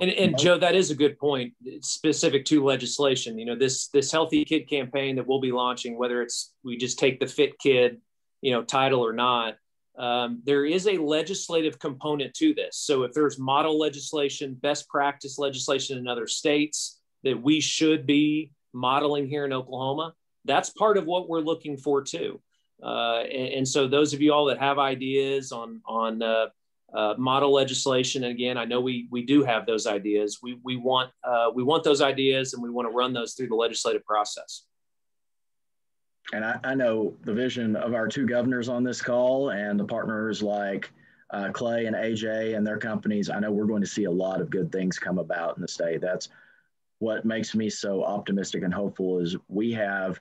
And, and Joe, that is a good point, specific to legislation. You know, this this healthy kid campaign that we'll be launching, whether it's we just take the fit kid, you know, title or not, um, there is a legislative component to this. So if there's model legislation, best practice legislation in other states that we should be modeling here in Oklahoma, that's part of what we're looking for too. Uh, and, and, so those of you all that have ideas on on uh, uh, model legislation, and again, I know we we do have those ideas. We we want uh, we want those ideas, and we want to run those through the legislative process and I, I, know the vision of our two governors on this call and the partners like uh, Clay and AJ and their companies. I know we're going to see a lot of good things come about in the state. That's what makes me so optimistic and hopeful is we have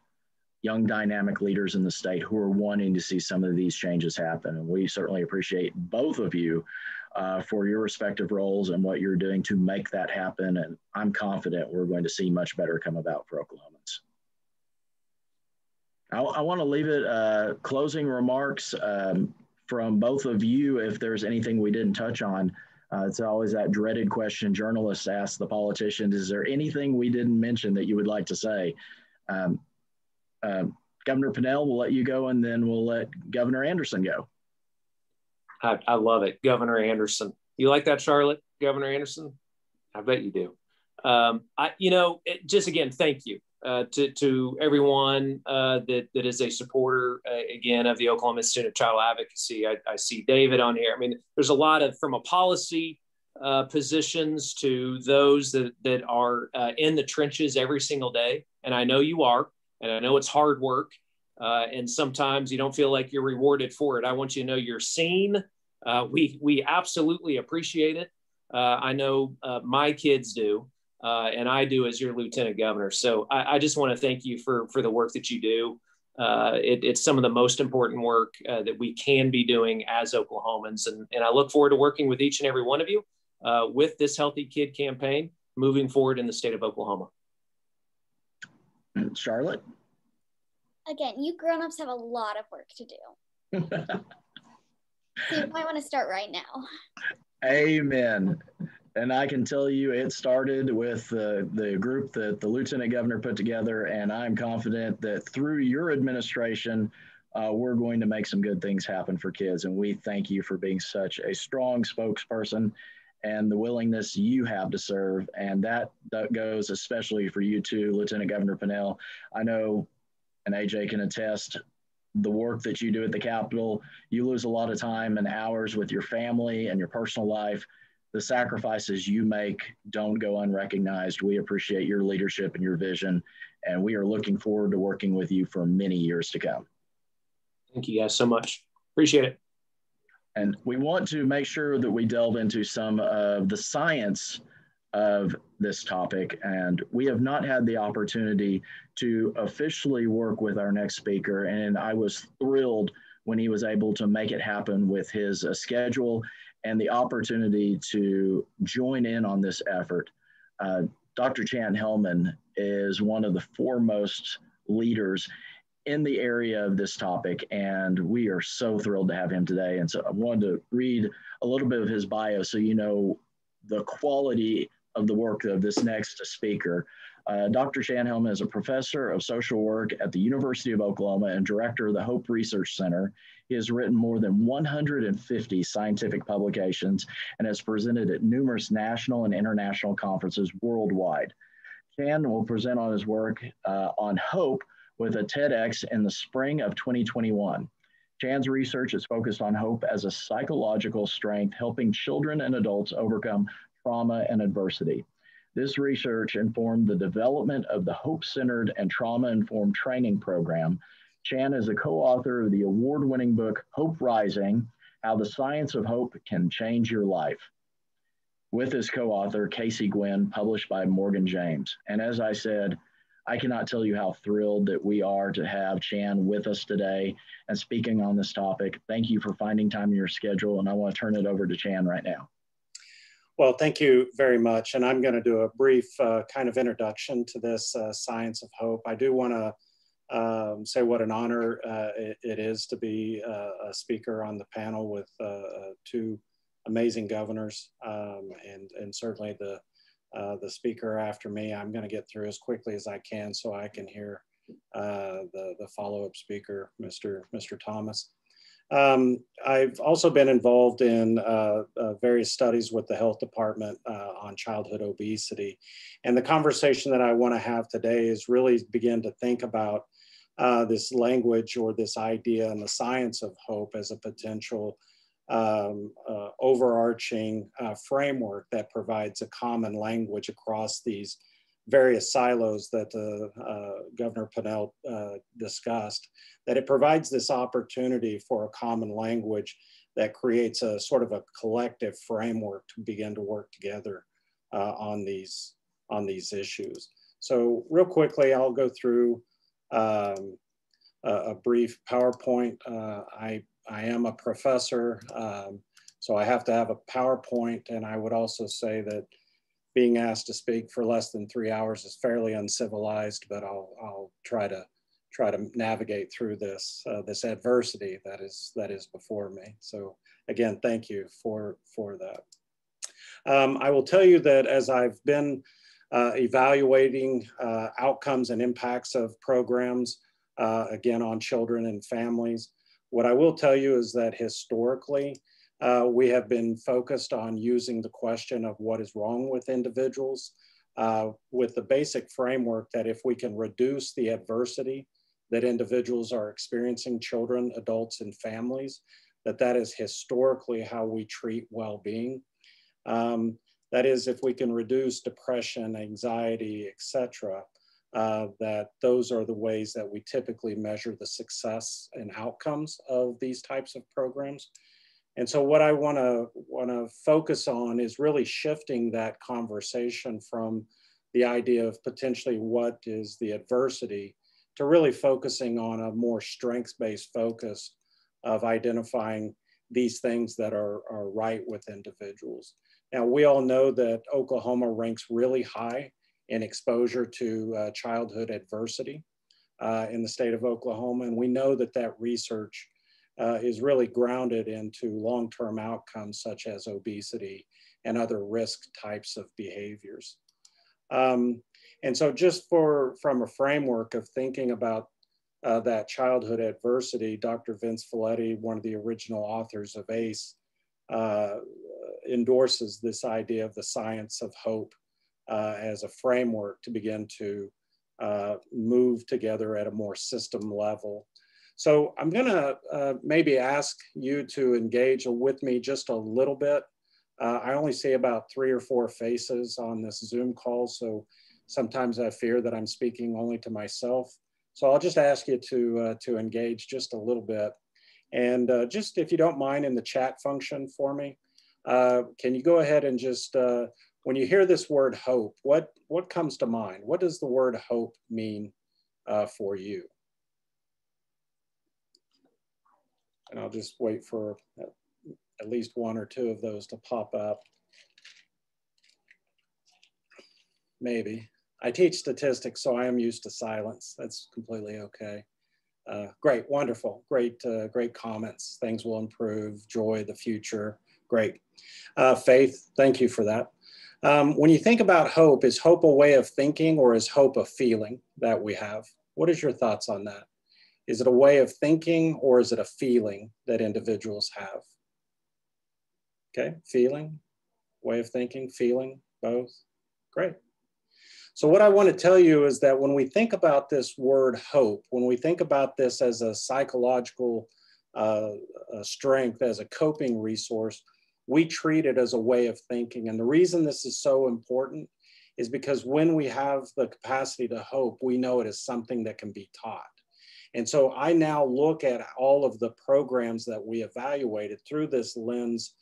young dynamic leaders in the state who are wanting to see some of these changes happen. And we certainly appreciate both of you uh, for your respective roles and what you're doing to make that happen. And I'm confident we're going to see much better come about for Oklahomans. I, I want to leave it uh, closing remarks um, from both of you. If there's anything we didn't touch on, uh, it's always that dreaded question journalists ask the politicians: Is there anything we didn't mention that you would like to say? Um, uh, Governor Pinnell, we'll let you go, and then we'll let Governor Anderson go. I, I love it, Governor Anderson. You like that, Charlotte, Governor Anderson? I bet you do. Um, I, you know, it, just again, thank you uh, to, to everyone uh, that, that is a supporter, uh, again, of the Oklahoma Institute of Child Advocacy. I, I, see David on here. I mean, there's a lot of, from a policy uh, positions to those that, that are uh, in the trenches every single day. And I know you are, and I know it's hard work. Uh, and sometimes you don't feel like you're rewarded for it. I want you to know you're seen. we, we absolutely appreciate it. I know my kids do uh, and I do as your lieutenant governor. So I, I just want to thank you for for the work that you do. Uh, it, it's some of the most important work uh, that we can be doing as Oklahomans, and, and I look forward to working with each and every one of you uh, with this Healthy Kid campaign moving forward in the state of Oklahoma. Charlotte. Again, you grown-ups have a lot of work to do. so you might want to start right now. Amen and I can tell you it started with the, the group that the lieutenant governor put together, and I'm confident that through your administration, uh, we're going to make some good things happen for kids. And we thank you for being such a strong spokesperson and the willingness you have to serve. And that, that goes especially for you too, Lieutenant Governor Pinnell. I know, and AJ can attest, the work that you do at the Capitol, you lose a lot of time and hours with your family and your personal life the sacrifices you make don't go unrecognized. We appreciate your leadership and your vision, and we are looking forward to working with you for many years to come. Thank you guys so much. Appreciate it. And we want to make sure that we delve into some of the science of this topic. And we have not had the opportunity to officially work with our next speaker. And I was thrilled when he was able to make it happen with his uh, schedule and the opportunity to join in on this effort. Uh, Dr. Chan Hellman is one of the foremost leaders in the area of this topic, and we are so thrilled to have him today. And so I wanted to read a little bit of his bio so you know the quality of the work of this next speaker. Uh, Dr. Chan Hellman is a professor of social work at the University of Oklahoma and director of the Hope Research Center. He has written more than 150 scientific publications and has presented at numerous national and international conferences worldwide. Chan will present on his work uh, on hope with a TEDx in the spring of 2021. Chan's research is focused on hope as a psychological strength, helping children and adults overcome trauma and adversity. This research informed the development of the Hope Centered and Trauma Informed Training Program. Chan is a co author of the award winning book Hope Rising How the Science of Hope Can Change Your Life, with his co author, Casey Gwinn, published by Morgan James. And as I said, I cannot tell you how thrilled that we are to have Chan with us today and speaking on this topic. Thank you for finding time in your schedule, and I want to turn it over to Chan right now. Well, thank you very much. And I'm going to do a brief uh, kind of introduction to this uh, Science of Hope. I do want to um, say what an honor uh, it, it is to be uh, a speaker on the panel with uh, uh, two amazing governors um, and, and certainly the, the speaker after me. I'm going to get through as quickly as I can so I can hear the, the follow-up speaker, Mr. Mr. Thomas. Um, I've also been involved in uh, uh, various studies with the health department uh, on childhood obesity. And the conversation that I want to have today is really begin to think about uh, this language or this idea and the science of hope as a potential um, uh, overarching uh, framework that provides a common language across these various silos that uh, Governor Pinnell uh, discussed, that it provides this opportunity for a common language that creates a sort of a collective framework to begin to work together uh, on these on these issues. So real quickly, I'll go through um, a, a, brief PowerPoint. Uh, I, I am a professor, um, so I have to have a PowerPoint, and I would also say that being asked to speak for less than three hours is fairly uncivilized, but I'll, I'll try to try to navigate through this uh, this adversity that is that is before me. So again, thank you for for that. Um, I will tell you that as I've been uh, evaluating uh, outcomes and impacts of programs, uh, again on children and families, what I will tell you is that historically, uh, we have been focused on using the question of what is wrong with individuals uh, with the basic framework that if we can reduce the adversity that individuals are experiencing, children, adults, and families, that that is historically how we treat well-being. Um, that is, if we can reduce depression, anxiety, etc., uh, that those are the ways that we typically measure the success and outcomes of these types of programs. And so what I want to want to focus on is really shifting that conversation from the idea of potentially what is the adversity to really focusing on a more strengths-based focus of identifying these things that are, are right with individuals. Now, we all know that Oklahoma ranks really high in exposure to uh, childhood adversity uh, in the state of Oklahoma. And we know that that research uh, is really grounded into long-term outcomes such as obesity and other risk types of behaviors. Um, and so just for from a framework of thinking about uh, that childhood adversity, Dr. Vince Felitti, one of the original authors of ACE, uh, endorses this idea of the science of hope uh, as a framework to begin to uh, move together at a more system level so I'm gonna uh, maybe ask you to engage with me just a little bit. Uh, I only see about three or four faces on this Zoom call, so sometimes I fear that I'm speaking only to myself. So I'll just ask you to, uh, to engage just a little bit. And uh, just if you don't mind in the chat function for me, uh, can you go ahead and just uh, when you hear this word hope, what, what comes to mind? What does the word hope mean uh, for you? And I'll just wait for at least one or two of those to pop up. Maybe. I teach statistics, so I am used to silence. That's completely okay. Uh, great, wonderful, great, uh, great comments. Things will improve, joy, the future, great. Uh, Faith, thank you for that. Um, when you think about hope, is hope a way of thinking or is hope a feeling that we have? What is your thoughts on that? Is it a way of thinking or is it a feeling that individuals have? Okay, feeling, way of thinking, feeling, both. Great. So, what I want to tell you is that when we think about this word hope, when we think about this as a psychological uh, strength, as a coping resource, we treat it as a way of thinking. And the reason this is so important is because when we have the capacity to hope, we know it is something that can be taught. And so I now look at all of the programs that we evaluated through this lens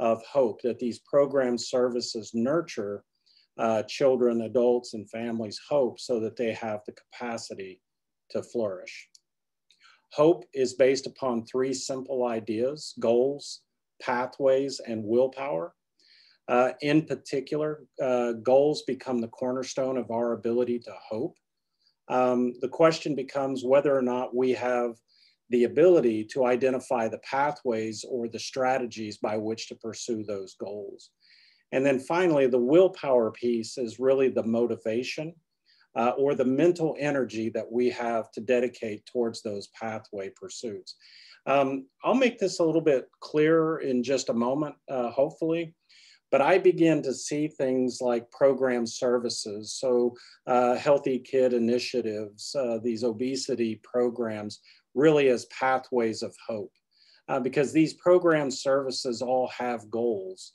of hope, that these program services nurture uh, children, adults, and families' hope so that they have the capacity to flourish. Hope is based upon three simple ideas goals, pathways, and willpower. Uh, in particular, uh, goals become the cornerstone of our ability to hope. Um, the question becomes whether or not we have the ability to identify the pathways or the strategies by which to pursue those goals. And then finally, the willpower piece is really the motivation uh, or the mental energy that we have to dedicate towards those pathway pursuits. Um, I'll make this a little bit clearer in just a moment, uh, hopefully. But I begin to see things like program services, so uh, healthy kid initiatives, uh, these obesity programs, really as pathways of hope. Uh, because these program services all have goals.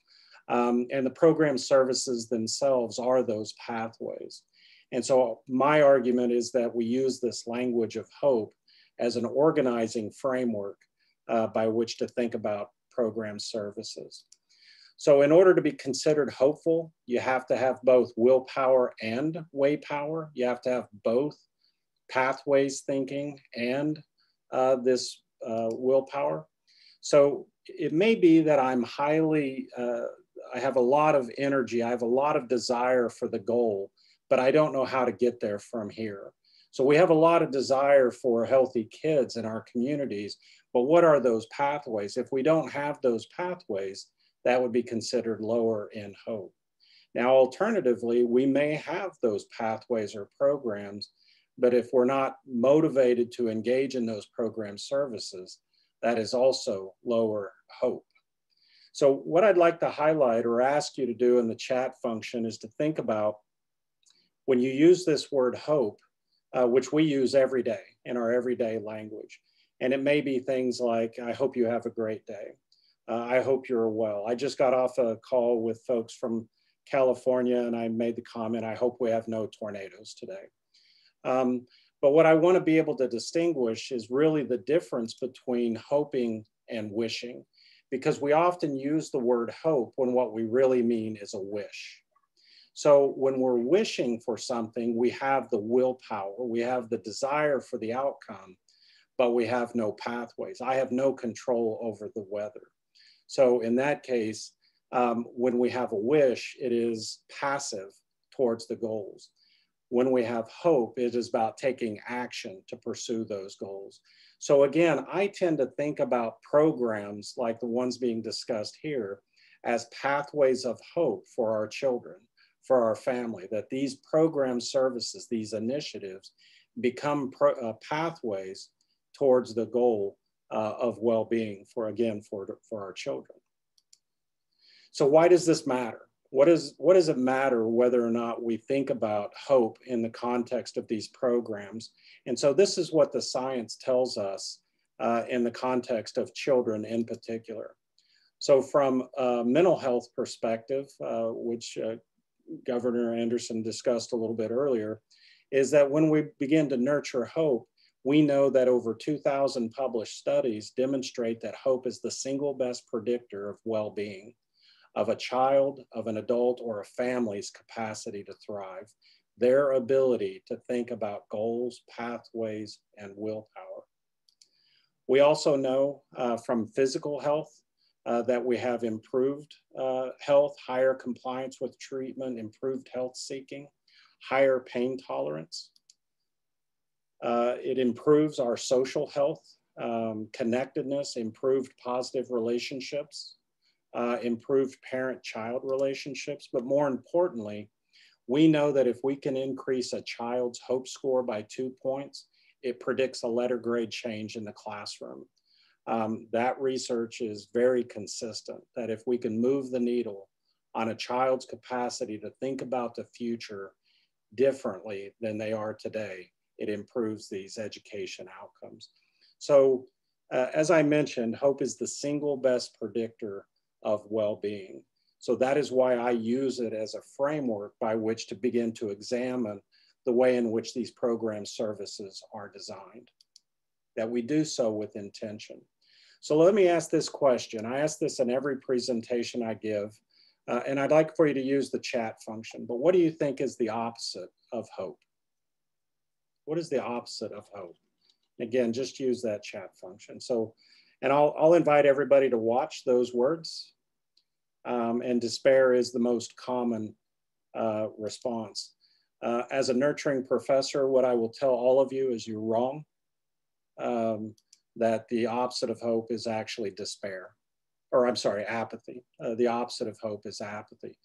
Um, and the program services themselves are those pathways. And so my argument is that we use this language of hope as an organizing framework uh, by which to think about program services. So in order to be considered hopeful, you have to have both willpower and way power. You have to have both pathways thinking and uh, this uh, willpower. So it may be that I'm highly uh, I have a lot of energy, I have a lot of desire for the goal, but I don't know how to get there from here. So we have a lot of desire for healthy kids in our communities, but what are those pathways? If we don't have those pathways, that would be considered lower in hope. Now, alternatively, we may have those pathways or programs, but if we're not motivated to engage in those program services, that is also lower hope. So what I'd like to highlight or ask you to do in the chat function is to think about when you use this word hope, uh, which we use every day in our everyday language. And it may be things like, I hope you have a great day. Uh, I hope you're well. I just got off a call with folks from California and I made the comment, I hope we have no tornadoes today. Um, but what I want to be able to distinguish is really the difference between hoping and wishing because we often use the word hope when what we really mean is a wish. So when we're wishing for something, we have the willpower, we have the desire for the outcome, but we have no pathways. I have no control over the weather. So in that case, um, when we have a wish, it is passive towards the goals. When we have hope, it is about taking action to pursue those goals. So again, I tend to think about programs like the ones being discussed here as pathways of hope for our children, for our family, that these program services, these initiatives become pro, uh, pathways towards the goal uh, of well-being for, again, for, for our children. So why does this matter? What, is, what does it matter whether or not we think about hope in the context of these programs? And so this is what the science tells us uh, in the context of children in particular. So from a mental health perspective, uh, which uh, Governor Anderson discussed a little bit earlier, is that when we begin to nurture hope, we know that over 2,000 published studies demonstrate that hope is the single best predictor of well-being. of a child, of an adult, or a family's capacity to thrive, their ability to think about goals, pathways, and willpower. We also know uh, from physical health uh, that we have improved uh, health, higher compliance with treatment, improved health seeking, higher pain tolerance. Uh, it improves our social health, um, connectedness, improved positive relationships, uh, improved parent-child relationships, but more importantly, we know that if we can increase a child's hope score by two points, it predicts a letter grade change in the classroom. Um, that research is very consistent that if we can move the needle on a child's capacity to think about the future differently than they are today, it improves these education outcomes. So uh, as I mentioned, hope is the single best predictor of well-being. So that is why I use it as a framework by which to begin to examine the way in which these program services are designed, that we do so with intention. So let me ask this question. I ask this in every presentation I give, uh, and I'd like for you to use the chat function, but what do you think is the opposite of hope? What is the opposite of hope? Again, just use that chat function. So, and I'll, I'll invite everybody to watch those words. Um, and despair is the most common uh, response. Uh, as a nurturing professor, what I will tell all of you is you're wrong. Um, that the opposite of hope is actually despair, or I'm sorry, apathy. Uh, the opposite of hope is apathy.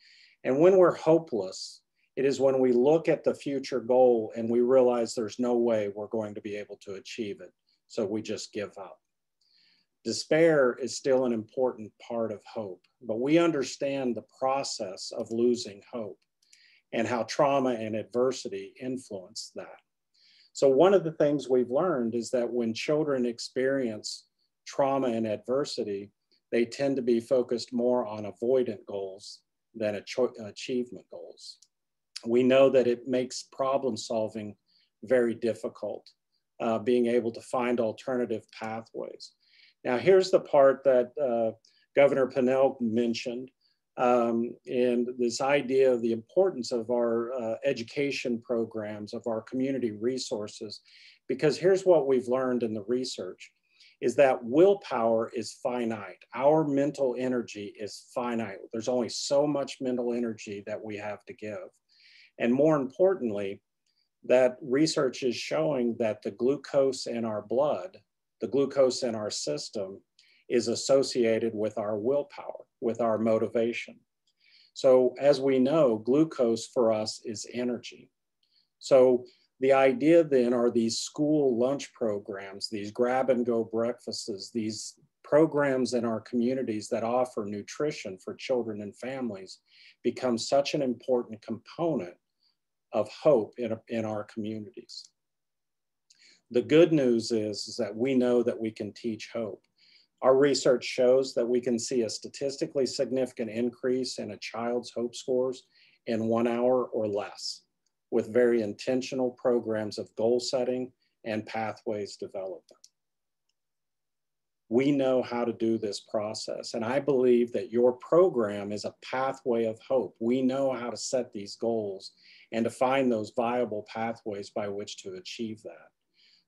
And when we're hopeless, it is when we look at the future goal and we realize there's no way we're going to be able to achieve it. So we just give up. Despair is still an important part of hope, but we understand the process of losing hope and how trauma and adversity influence that. So, one of the things we've learned is that when children experience trauma and adversity, they tend to be focused more on avoidant goals than achievement goals we know that it makes problem solving very difficult, uh, being able to find alternative pathways. Now, here's the part that uh, Governor Pinnell mentioned um, and this idea of the importance of our uh, education programs, of our community resources, because here's what we've learned in the research is that willpower is finite. Our mental energy is finite. There's only so much mental energy that we have to give. And more importantly, that research is showing that the glucose in our blood, the glucose in our system, is associated with our willpower, with our motivation. So, as we know, glucose for us is energy. So, the idea then are these school lunch programs, these grab and go breakfasts, these programs in our communities that offer nutrition for children and families become such an important component of hope in, in our communities. The good news is, is that we know that we can teach hope. Our research shows that we can see a statistically significant increase in a child's hope scores in one hour or less with very intentional programs of goal setting and pathways development we know how to do this process. And I believe that your program is a pathway of hope. We know how to set these goals and to find those viable pathways by which to achieve that.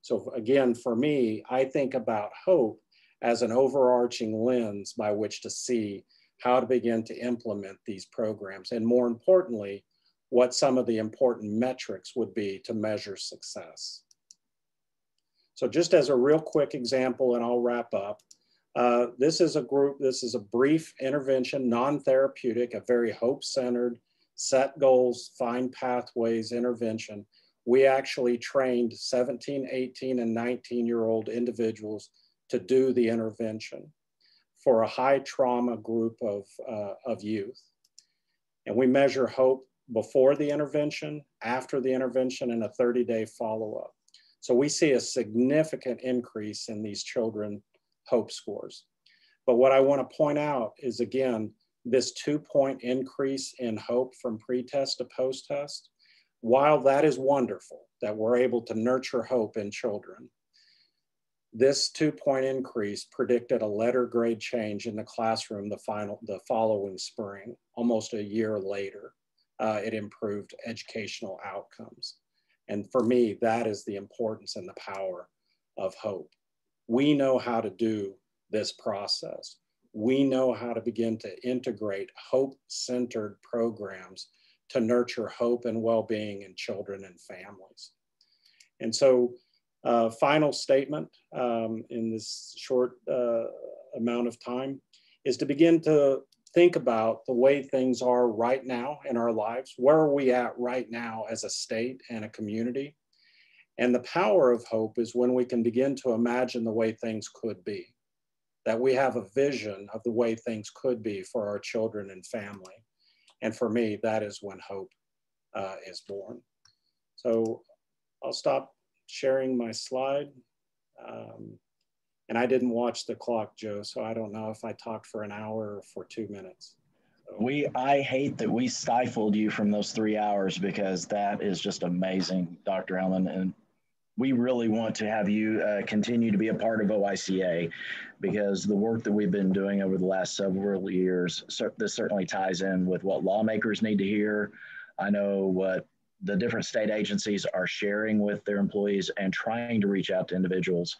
So, again, for me, I think about hope as an overarching lens by which to see how to begin to implement these programs. And more importantly, what some of the important metrics would be to measure success. So just as a real quick example, and I'll wrap up, uh, this is a group, this is a brief intervention, non-therapeutic, a very hope-centered, set goals, find pathways intervention. We actually trained 17, 18, and 19 year old individuals to do the intervention for a high trauma group of, uh, of youth. And we measure hope before the intervention, after the intervention, and a 30 day follow up. So we see a significant increase in these children hope scores. But what I want to point out is again, this two point increase in hope from pre-test to post-test, while that is wonderful that we're able to nurture hope in children, This two point increase predicted a letter grade change in the classroom the, final, the following spring, almost a year later. Uh, it improved educational outcomes. And for me, that is the importance and the power of hope. We know how to do this process. We know how to begin to integrate hope centered programs to nurture hope and well being in children and families. And so, uh, final statement um, in this short uh, amount of time is to begin to think about the way things are right now in our lives. Where are we at right now as a state and a community? And the power of hope is when we can begin to imagine the way things could be, that we have a vision of the way things could be for our children and family. And for me, that is when hope uh, is born. So I'll stop sharing my slide. Um, and I didn't watch the clock, Joe, so I don't know if I talked for an hour or for two minutes. So. We, I hate that we stifled you from those three hours because that is just amazing, Dr. Hellman. And we really want to have you uh, continue to be a part of OICA because the work that we've been doing over the last several years, this certainly ties in with what lawmakers need to hear. I know what the different state agencies are sharing with their employees and trying to reach out to individuals.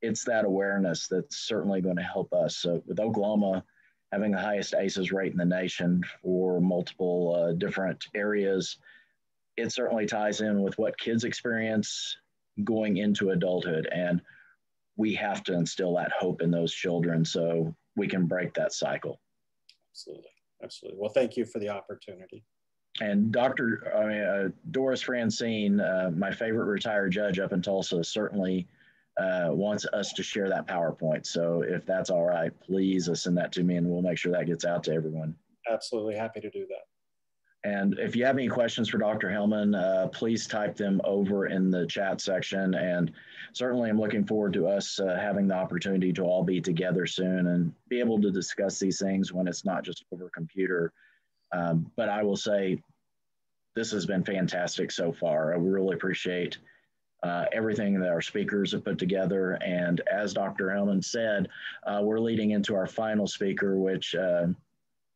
It's that awareness that's certainly going to help us. So, with Oklahoma having the highest ACEs rate in the nation for multiple uh, different areas, it certainly ties in with what kids experience going into adulthood. And we have to instill that hope in those children so we can break that cycle. Absolutely. Absolutely. Well, thank you for the opportunity. And Dr. I mean, uh, Doris Fransein, uh, my favorite retired judge up in Tulsa, certainly uh, wants us to share that PowerPoint. So if that's all right, please send that to me and we'll make sure that gets out to everyone. Absolutely happy to do that. And if you have any questions for Dr. Hellman, uh, please type them over in the chat section. And certainly I'm looking forward to us uh, having the opportunity to all be together soon and be able to discuss these things when it's not just over computer. Um, but I will say this has been fantastic so far. I really appreciate uh, everything that our speakers have put together. And as Dr. Hellman said, uh, we're leading into our final speaker, which uh,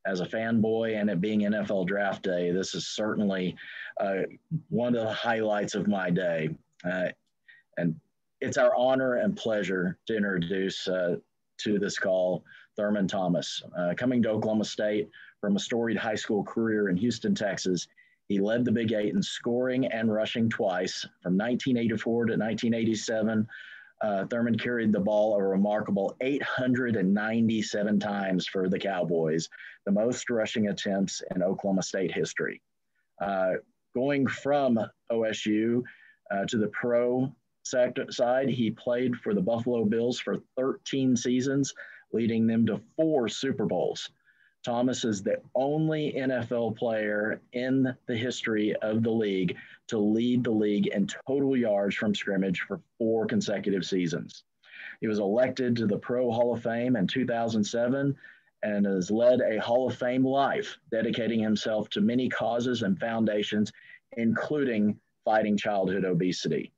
as a fanboy and it being NFL draft day, this is certainly uh, one of the highlights of my day. Uh, and it's our honor and pleasure to introduce uh, to this call Thurman Thomas. Coming to Oklahoma State from a storied high school career in Houston, Texas, he led the Big Eight in scoring and rushing twice from 1984 to 1987 uh, Thurman carried the ball a remarkable 897 times for the Cowboys, the most rushing attempts in Oklahoma State history. Uh, going from OSU uh, to the pro side, he played for the Buffalo Bills for 13 seasons, leading them to four Super Bowls. Thomas is the only NFL player in the history of the league to lead the league in total yards from scrimmage for four consecutive seasons. He was elected to the Pro Hall of Fame in 2007 and has led a Hall of Fame life, dedicating himself to many causes and foundations, including fighting childhood obesity.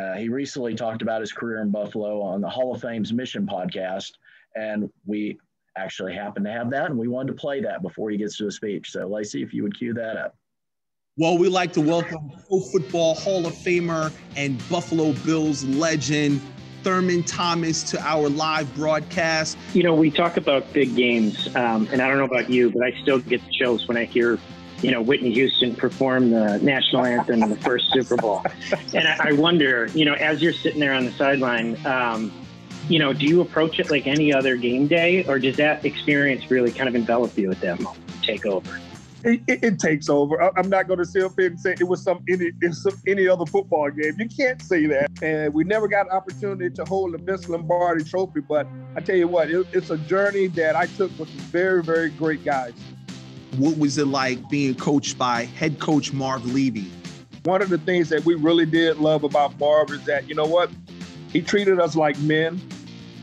Uh, he recently talked about his career in Buffalo on the Hall of Fame's Mission podcast, and we actually happen to have that, and we wanted to play that before he gets to a speech. So, Lacey, if you would cue that up. Well, we'd like to welcome Pro Football Hall of Famer and Buffalo Bills legend Thurman Thomas to our live broadcast. You know, we talk about big games, um, and I don't know about you, but I still get chills when I hear, you know, Whitney Houston perform the national anthem in the first Super Bowl. And I wonder, you know, as you're sitting there on the sideline, um, you know, do you approach it like any other game day, or does that experience really kind of envelop you at that moment, take over? It, it, it, takes over. I, am not going to sit up here and say it was some any some, any other football game. You can't say that. And we never got an opportunity to hold the Vince Lombardi Trophy. But I tell you what, it, it's a journey that I took with some very very great guys. What was it like being coached by head coach Marv Levy? One of the things that we really did love about Marv is that you know what, he treated us like men.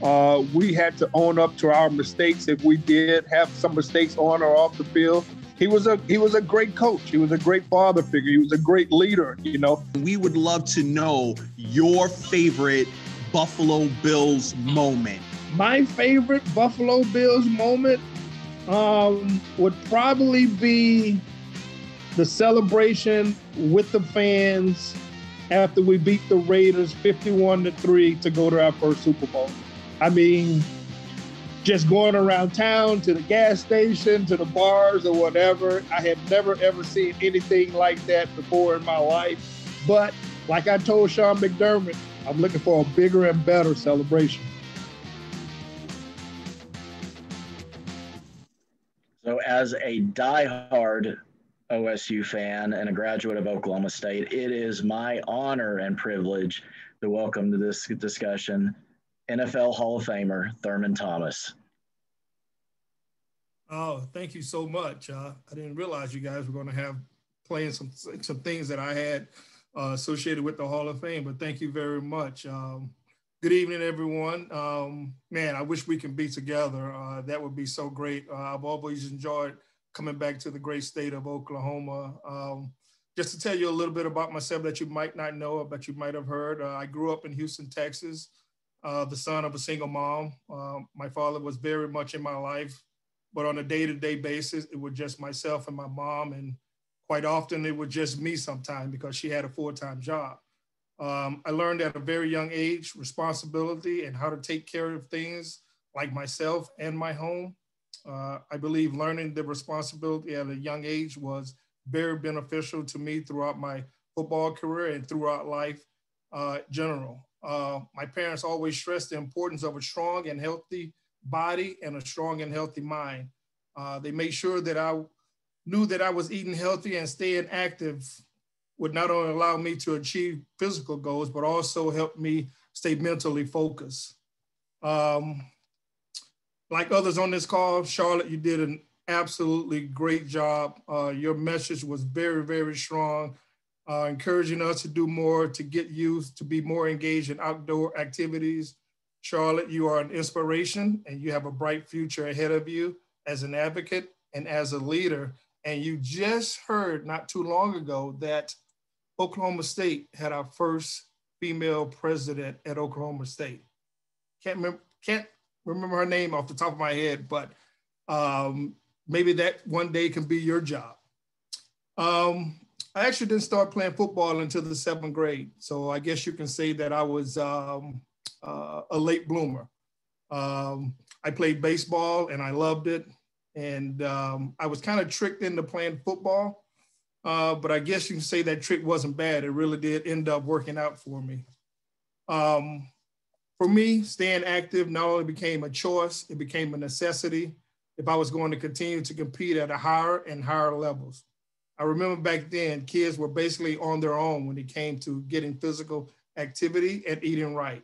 Uh, we had to own up to our mistakes if we did have some mistakes on or off the field. He was a he was a great coach. He was a great father figure. He was a great leader. You know. We would love to know your favorite Buffalo Bills moment? My favorite Buffalo Bills moment um, would probably be the celebration with the fans after we beat the Raiders 51 to 3 to go to our first Super Bowl. I mean, just going around town to the gas station, to the bars or whatever. I had never ever seen anything like that before in my life. But like I told Sean McDermott, I'm looking for a bigger and better celebration. So, as a die-hard OSU fan and a graduate of Oklahoma State, it is my honor and privilege to welcome to this discussion NFL Hall of Famer Thurman Thomas. Oh, thank you so much. Uh, I didn't realize you guys were going to have playing some some things that I had uh, associated with the Hall of Fame, but thank you very much. Um, good evening, everyone. Um, man, I wish we can be together. Uh, that would be so great. Uh, I've always enjoyed coming back to the great state of Oklahoma. Um, just to tell you a little bit about myself that you might not know, but you might have heard, uh, I grew up in Houston, Texas, uh, the son of a single mom. Uh, my father was very much in my life, but on a day-to-day basis, it was just myself and my mom, and quite often it was just me sometimes because she had a full-time job. Um, I learned at a very young age responsibility and how to take care of things like myself and my home. Uh, I believe learning the responsibility at a young age was very beneficial to me throughout my football career and throughout life uh, general. Uh, my parents always stressed the importance of a strong and healthy body and a strong and healthy mind. Uh, they made sure that I knew that I was eating healthy and staying active would not only allow me to achieve physical goals, but also help me stay mentally focused. Um, like others on this call, Charlotte, you did an absolutely great job. Uh, your message was very, very strong, uh, encouraging us to do more, to get youth to be more engaged in outdoor activities. Charlotte, you are an inspiration and you have a bright future ahead of you as an advocate and as a leader. And you just heard not too long ago that Oklahoma State had our first female president at Oklahoma State. Can't remember, can't remember her name off the top of my head, but um, maybe that one day can be your job. Um, I actually didn't start playing football until the seventh grade. So I guess you can say that I was um, uh, a late bloomer. Um, I played baseball and I loved it. And um, I was kind of tricked into playing football. Uh, but I guess you can say that trick wasn't bad. It really did end up working out for me. Um, for me, staying active not only became a choice, it became a necessity if I was going to continue to compete at a higher and higher levels. I remember back then, kids were basically on their own when it came to getting physical activity and eating right.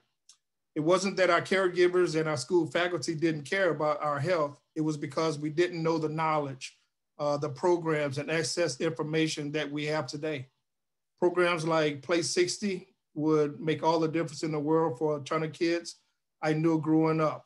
It wasn't that our caregivers and our school faculty didn't care about our health. It was because we didn't know the knowledge, uh, the programs and access information that we have today. Programs like Play 60 would make all the difference in the world for a ton of kids I knew growing up.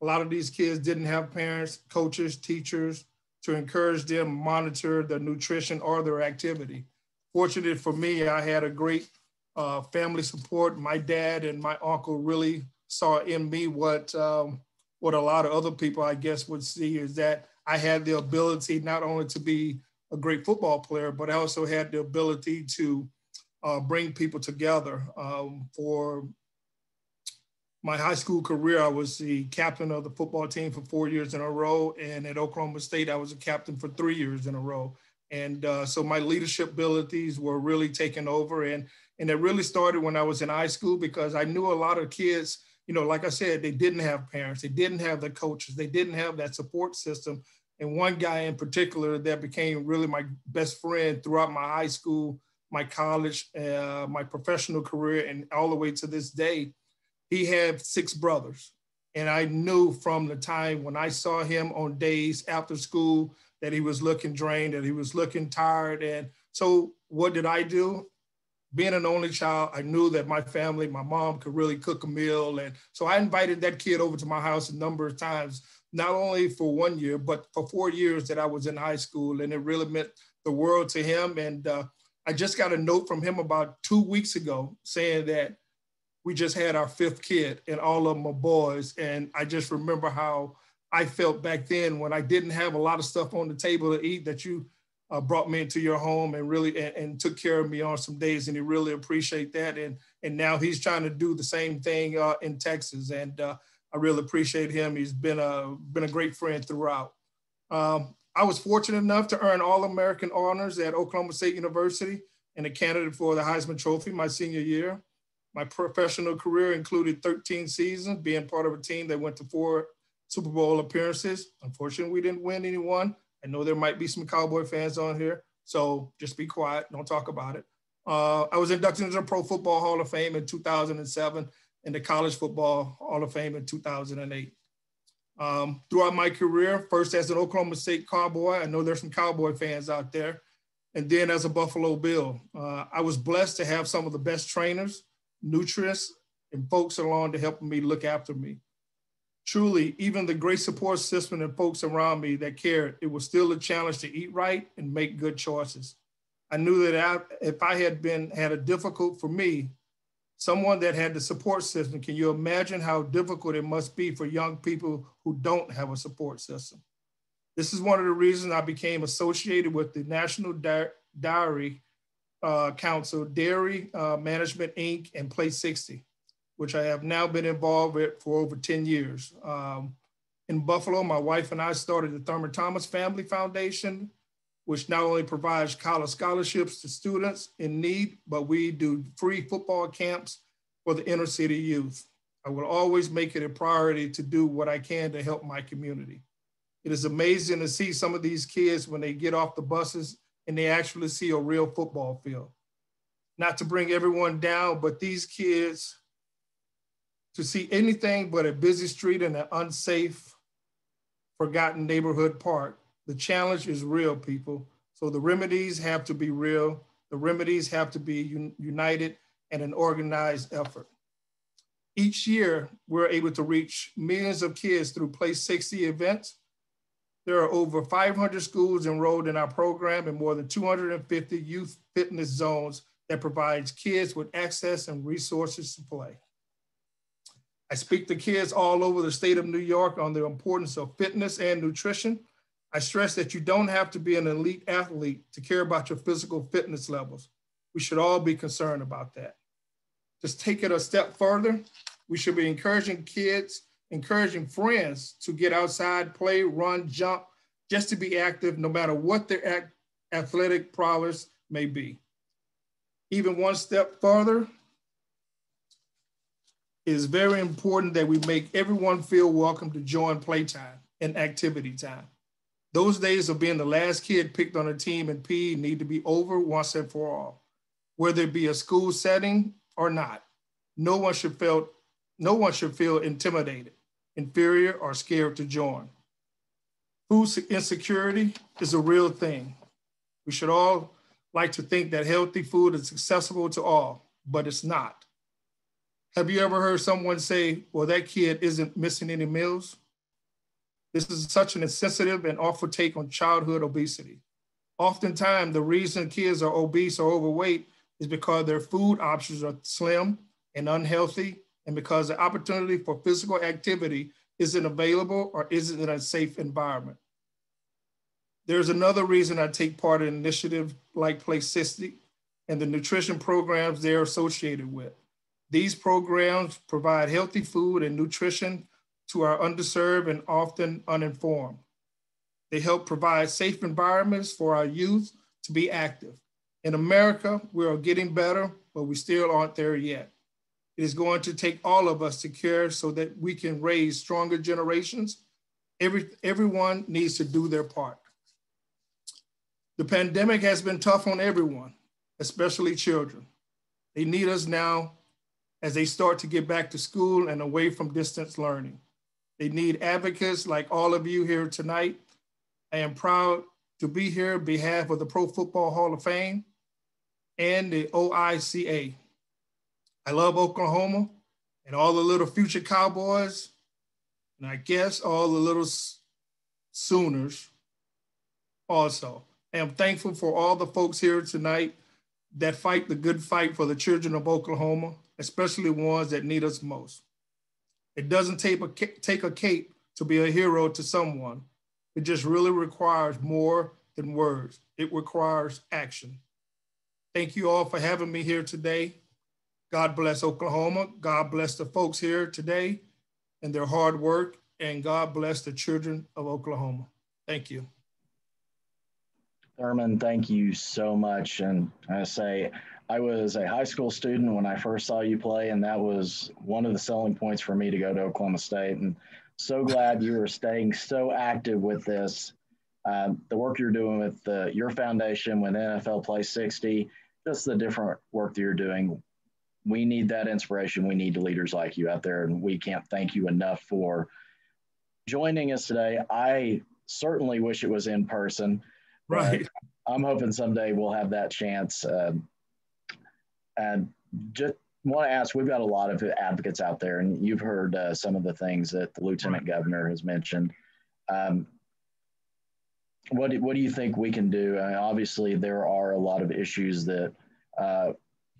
A lot of these kids didn't have parents, coaches, teachers to encourage them monitor their nutrition or their activity. Fortunate for me, I had a great uh, family support. My dad and my uncle really saw in me what um, what a lot of other people, I guess, would see is that I had the ability not only to be a great football player, but I also had the ability to uh, bring people together. Um, for my high school career, I was the captain of the football team for four years in a row. And at Oklahoma State, I was a captain for three years in a row. And uh, so my leadership abilities were really taken over. And, and it really started when I was in high school because I knew a lot of kids, you know, like I said, they didn't have parents, they didn't have the coaches, they didn't have that support system. And one guy in particular that became really my best friend throughout my high school my college, uh, my professional career, and all the way to this day, he had six brothers. And I knew from the time when I saw him on days after school that he was looking drained, that he was looking tired. And so, what did I do? Being an only child, I knew that my family, my mom could really cook a meal. And so I invited that kid over to my house a number of times, not only for one year, but for four years that I was in high school. And it really meant the world to him. And uh, I just got a note from him about two weeks ago saying that we just had our fifth kid and all of are boys. And I just remember how I felt back then when I didn't have a lot of stuff on the table to eat that you uh, brought me into your home and really and, and, took care of me on some days and he really appreciate that and and now he's trying to do the same thing uh, in Texas and uh, I really appreciate him he's been a been a great friend throughout um, I was fortunate enough to earn all-American honors at Oklahoma State University and a candidate for the Heisman Trophy my senior year my professional career included 13 seasons being part of a team that went to four Super Bowl appearances unfortunately we didn't win any one I know there might be some Cowboy fans on here, so just be quiet. Don't talk about it. Uh, I was inducted into the Pro Football Hall of Fame in 2007 and the College Football Hall of Fame in 2008. Um, throughout my career, first as an Oklahoma State Cowboy, I know there's some Cowboy fans out there, and then as a Buffalo Bill. Uh, I was blessed to have some of the best trainers, nutritionists, and folks along to help me look after me truly, even the great support system and folks around me that cared, it was still a challenge to eat right and make good choices. I knew that I, if I had been had a difficult for me, someone that had the support system, can you imagine how difficult it must be for young people who don't have a support system? This is one of the reasons I became associated with the National Di- Diary uh, Council, Dairy uh, Management Inc., and Play 60 which I have now been involved with for over 10 years. Um, in Buffalo, my wife and I started the Thurman Thomas Family Foundation, which not only provides college scholarships to students in need, but we do free football camps for the inner city youth. I will always make it a priority to do what I can to help my community. It is amazing to see some of these kids when they get off the buses and they actually see a real football field. Not to bring everyone down, but these kids to see anything but a busy street and an unsafe, forgotten neighborhood park. The challenge is real, people. So the remedies have to be real. The remedies have to be un united and an organized effort. Each year, we're able to reach millions of kids through Play 60 events. There are over 500 schools enrolled in our program and more than 250 youth fitness zones that provides kids with access and resources to play. I speak to kids all over the state of New York on the importance of fitness and nutrition. I stress that you don't have to be an elite athlete to care about your physical fitness levels. We should all be concerned about that. Just take it a step further. We should be encouraging kids, encouraging friends to get outside, play, run, jump, just to be active, no matter what their athletic prowess may be. Even one step further, it is very important that we make everyone feel welcome to join playtime and activity time. Those days of being the last kid picked on a team in PE need to be over once and for all, whether it be a school setting or not. No one should feel, no one should feel intimidated, inferior, or scared to join. Food insecurity is a real thing. We should all like to think that healthy food is accessible to all, but it's not. Have you ever heard someone say, well, that kid isn't missing any meals? This is such an insensitive and awful take on childhood obesity. Oftentimes, the reason kids are obese or overweight is because their food options are slim and unhealthy, and because the opportunity for physical activity isn't available or isn't in a safe environment. There's another reason I take part in an initiative like 60 and the nutrition programs they're associated with. These programs provide healthy food and nutrition to our underserved and often uninformed. They help provide safe environments for our youth to be active. In America, we are getting better, but we still aren't there yet. It is going to take all of us to care so that we can raise stronger generations. Every, everyone needs to do their part. The pandemic has been tough on everyone, especially children. They need us now as they start to get back to school and away from distance learning. They need advocates like all of you here tonight. I am proud to be here on behalf of the Pro Football Hall of Fame and the OICA. I love Oklahoma and all the little future Cowboys, and I guess all the little Sooners also. I am thankful for all the folks here tonight that fight the good fight for the children of Oklahoma, especially ones that need us most. It doesn't take a, take a cape to be a hero to someone. It just really requires more than words. It requires action. Thank you all for having me here today. God bless Oklahoma. God bless the folks here today and their hard work. And God bless the children of Oklahoma. Thank you. Thurman, thank you so much. And I say, I was a high school student when I first saw you play, and that was one of the selling points for me to go to Oklahoma State. And so glad you are staying so active with this. Um, the work you're doing with the, your foundation with NFL Play 60, just the different work that you're doing. We need that inspiration. We need leaders like you out there, and we can't thank you enough for joining us today. I certainly wish it was in person. Right. I'm hoping someday we'll have that chance. Uh, and just want to ask we've got a lot of advocates out there, and you've heard uh, some of the things that the lieutenant right. governor has mentioned. Um, what, do, what do you think we can do? I mean, obviously, there are a lot of issues that uh,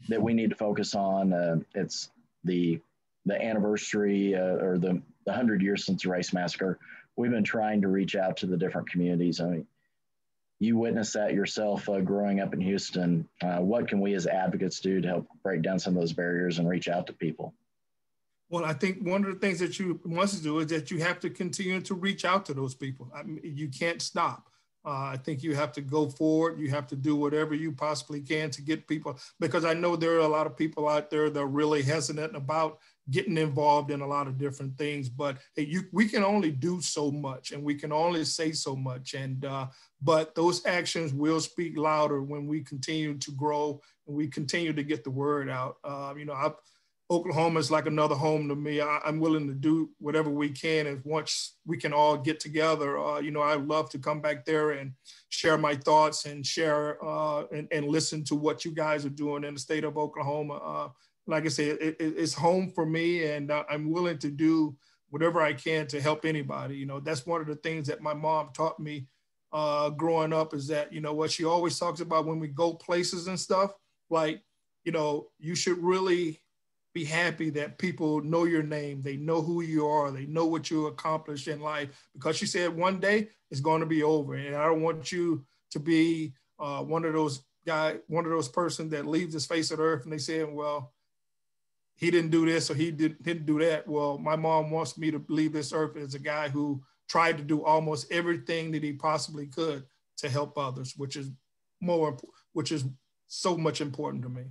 that we need to focus on. Uh, it's the the anniversary uh, or the the hundred years since the race massacre. We've been trying to reach out to the different communities. I mean, you witnessed that yourself uh, growing up in Houston. Uh, what can we as advocates do to help break down some of those barriers and reach out to people? Well, I think one of the things that you must do is that you have to continue to reach out to those people. I mean, you can't stop. Uh, I think you have to go forward. You have to do whatever you possibly can to get people, because I know there are a lot of people out there that are really hesitant about getting involved in a lot of different things. But you, we can only do so much, and we can only say so much. And uh, but those actions will speak louder when we continue to grow and we continue to get the word out. Uh, you know, I've Oklahoma is like another home to me. I, am willing to do whatever we can, and once we can all get together, uh, you know, I love to come back there and share my thoughts and share uh, and, and, listen to what you guys are doing in the state of Oklahoma. Uh, like I said, it, it, it's home for me, and uh, I'm willing to do whatever I can to help anybody. You know, that's one of the things that my mom taught me uh, growing up is that you know what she always talks about when we go places and stuff, like you know, you should really be happy that people know your name. They know who you are. They know what you accomplished in life because she said one day it's going to be over. And I don't want you to be uh, one of those guy, one of those person that leaves this face of earth and they say, well, he didn't do this or he did, didn't do that. Well, my mom wants me to leave this earth as a guy who tried to do almost everything that he possibly could to help others, which is more, which is so much important to me.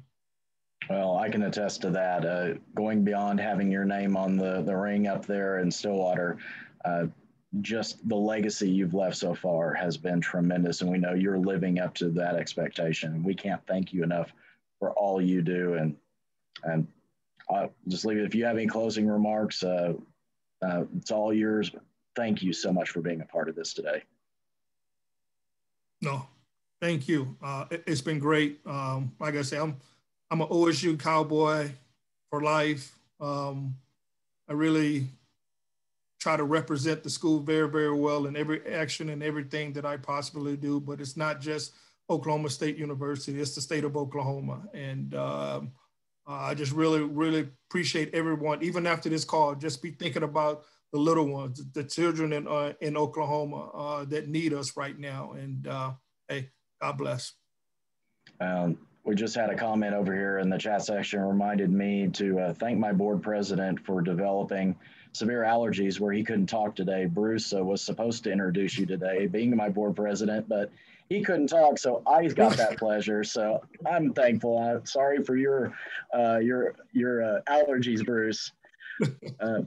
Well, I can attest to that. Uh, going beyond having your name on the, the ring up there in Stillwater, uh, just the legacy you've left so far has been tremendous. And we know you're living up to that expectation. And we can't thank you enough for all you do. And, and I'll just leave it. If you have any closing remarks, uh, uh it's all yours. Thank you so much for being a part of this today. No, thank you. Uh, it, has been great. Um, like I said, I'm, I'm an OSU cowboy for life. Um, I really try to represent the school very, very well in every action and everything that I possibly do. But it's not just Oklahoma State University; it's the state of Oklahoma, and um, I just really, really appreciate everyone. Even after this call, just be thinking about the little ones, the children in uh, in Oklahoma uh, that need us right now. And uh, hey, God bless. Um, we just had a comment over here in the chat section reminded me to uh, thank my board president for developing severe allergies where he couldn't talk today. Bruce uh, was supposed to introduce you today, being my board president, but he couldn't talk, so I got that pleasure. So I'm thankful. I'm sorry for your uh, your your uh, allergies, Bruce. Uh,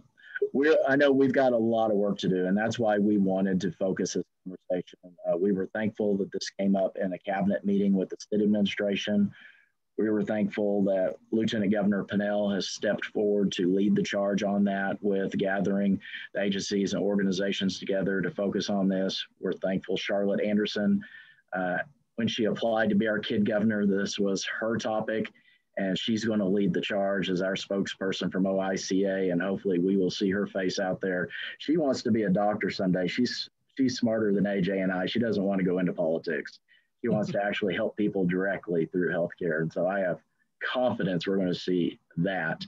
we I know we've got a lot of work to do, and that's why we wanted to focus this conversation. Uh, we were thankful that this came up in a cabinet meeting with the state administration. We were thankful that Lieutenant Governor Pinnell has stepped forward to lead the charge on that with gathering the agencies and organizations together to focus on this. We're thankful Charlotte Anderson, uh, when she applied to be our kid governor, this was her topic and she's going to lead the charge as our spokesperson from OICA, and hopefully we will see her face out there. She wants to be a doctor someday. She's she's smarter than AJ and I. She doesn't want to go into politics. He wants to actually help people directly through healthcare. And so I have confidence we're going to see that.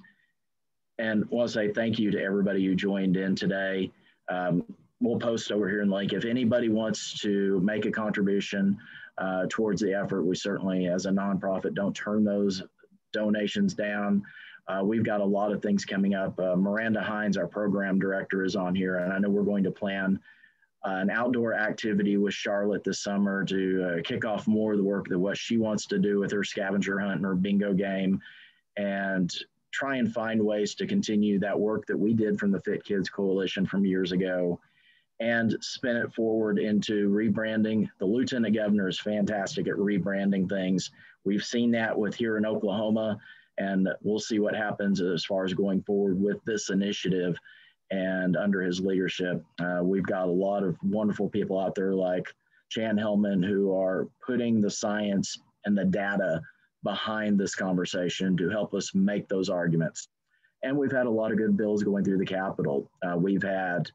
And I want to say thank you to everybody who joined in today. Um, we'll post over here in the link. If anybody wants to make a contribution uh, towards the effort, we certainly, as a nonprofit, don't turn those donations down. Uh, we've got a lot of things coming up. Uh, Miranda Hines, our program director, is on here, and I know we're going to plan an outdoor activity with Charlotte this summer to uh, kick off more of the work that what she wants to do with her scavenger hunt and her bingo game, and try and find ways to continue that work that we did from the Fit Kids Coalition from years ago and spin it forward into rebranding. The lieutenant governor is fantastic at rebranding things. We've seen that with here in Oklahoma, and we'll see what happens as far as going forward with this initiative and under his leadership. Uh, we've got a lot of wonderful people out there like Chan Hellman who are putting the science and the data behind this conversation to help us make those arguments. And we've had a lot of good bills going through the Capitol. Uh, we've had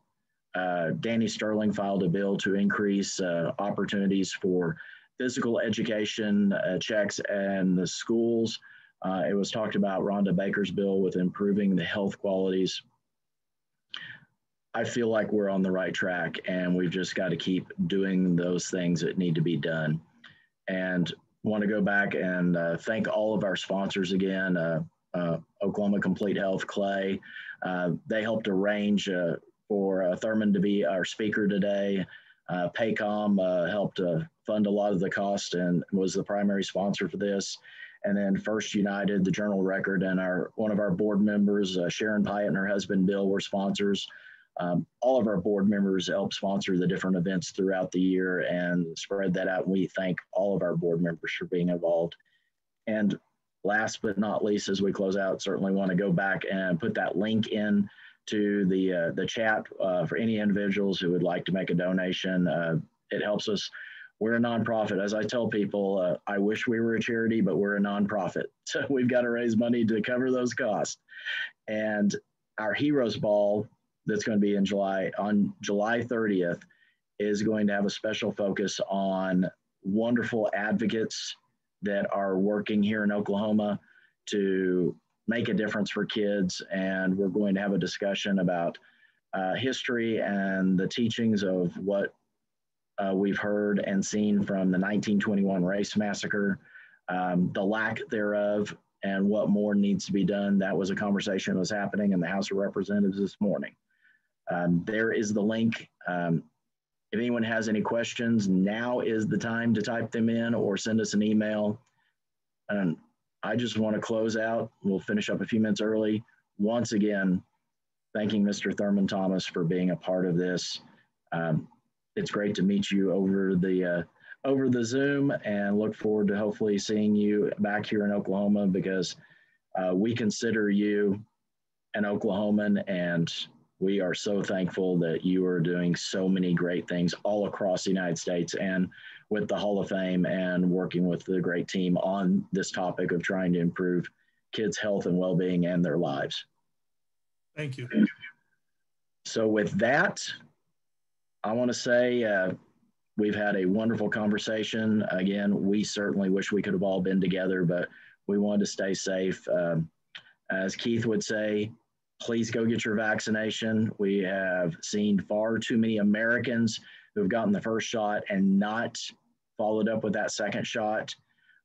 uh, Danny Sterling filed a bill to increase uh, opportunities for physical education uh, checks and the schools. Uh, it was talked about Rhonda Baker's bill with improving the health qualities. I feel like we're on the right track and we've just got to keep doing those things that need to be done. And want to go back and uh, thank all of our sponsors again. Oklahoma Complete Health, Clay. they helped arrange for uh, Thurman to be our speaker today. Uh, Paycom uh, helped uh, fund a lot of the cost and was the primary sponsor for this. And then First United, the Journal Record, and our one of our board members, uh, Sharon Pyatt and her husband Bill, were sponsors. Um, all of our board members help sponsor the different events throughout the year and spread that out. We thank all of our board members for being involved. And last but not least, as we close out, certainly want to go back and put that link in to the uh, the chat uh, for any individuals who would like to make a donation. Uh, it helps us. We're a nonprofit. As I tell people, uh, I wish we were a charity, but we're a nonprofit. So we've got to raise money to cover those costs. And our Heroes Ball, that's going to be in July on July 30th, is going to have a special focus on wonderful advocates that are working here in Oklahoma to make a difference for kids. And we're going to have a discussion about uh, history and the teachings of what uh, we've heard and seen from the 1921 race massacre, um, the lack thereof, and what more needs to be done. That was a conversation that was happening in the House of Representatives this morning. Um, there is the link. Um, if anyone has any questions, now is the time to type them in or send us an email. And I just want to close out. We'll finish up a few minutes early. Once again, thanking Mr. Thurman Thomas for being a part of this. Um, it's great to meet you over the uh, over the Zoom, and look forward to hopefully seeing you back here in Oklahoma because uh, we consider you an Oklahoman, and we are so thankful that you are doing so many great things all across the United States and with the Hall of Fame and working with the great team on this topic of trying to improve kids' health and well being and their lives. Thank you. So, with that, I want to say uh, we've had a wonderful conversation. Again, we certainly wish we could have all been together, but we wanted to stay safe. Um, as Keith would say, please go get your vaccination. We have seen far too many Americans who have gotten the first shot and not followed up with that second shot.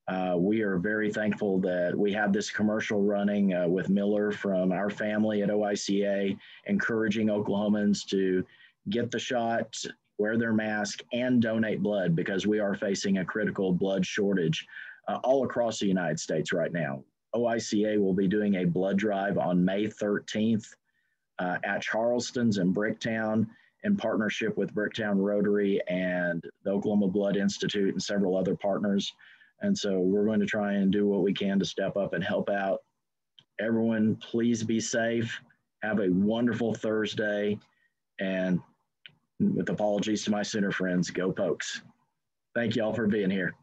Uh, we are very thankful that we have this commercial running uh, with Miller from our family at OICA, encouraging Oklahomans to get the shot, wear their mask, and donate blood because we are facing a critical blood shortage uh, all across the United States right now. OICA will be doing a blood drive on May 13th uh, at Charleston's in Bricktown in partnership with Bricktown Rotary and the Oklahoma Blood Institute and several other partners. And so we're going to try and do what we can to step up and help out. Everyone, please be safe. Have a wonderful Thursday. And with apologies to my Sooner friends, go Pokes. Thank you all for being here.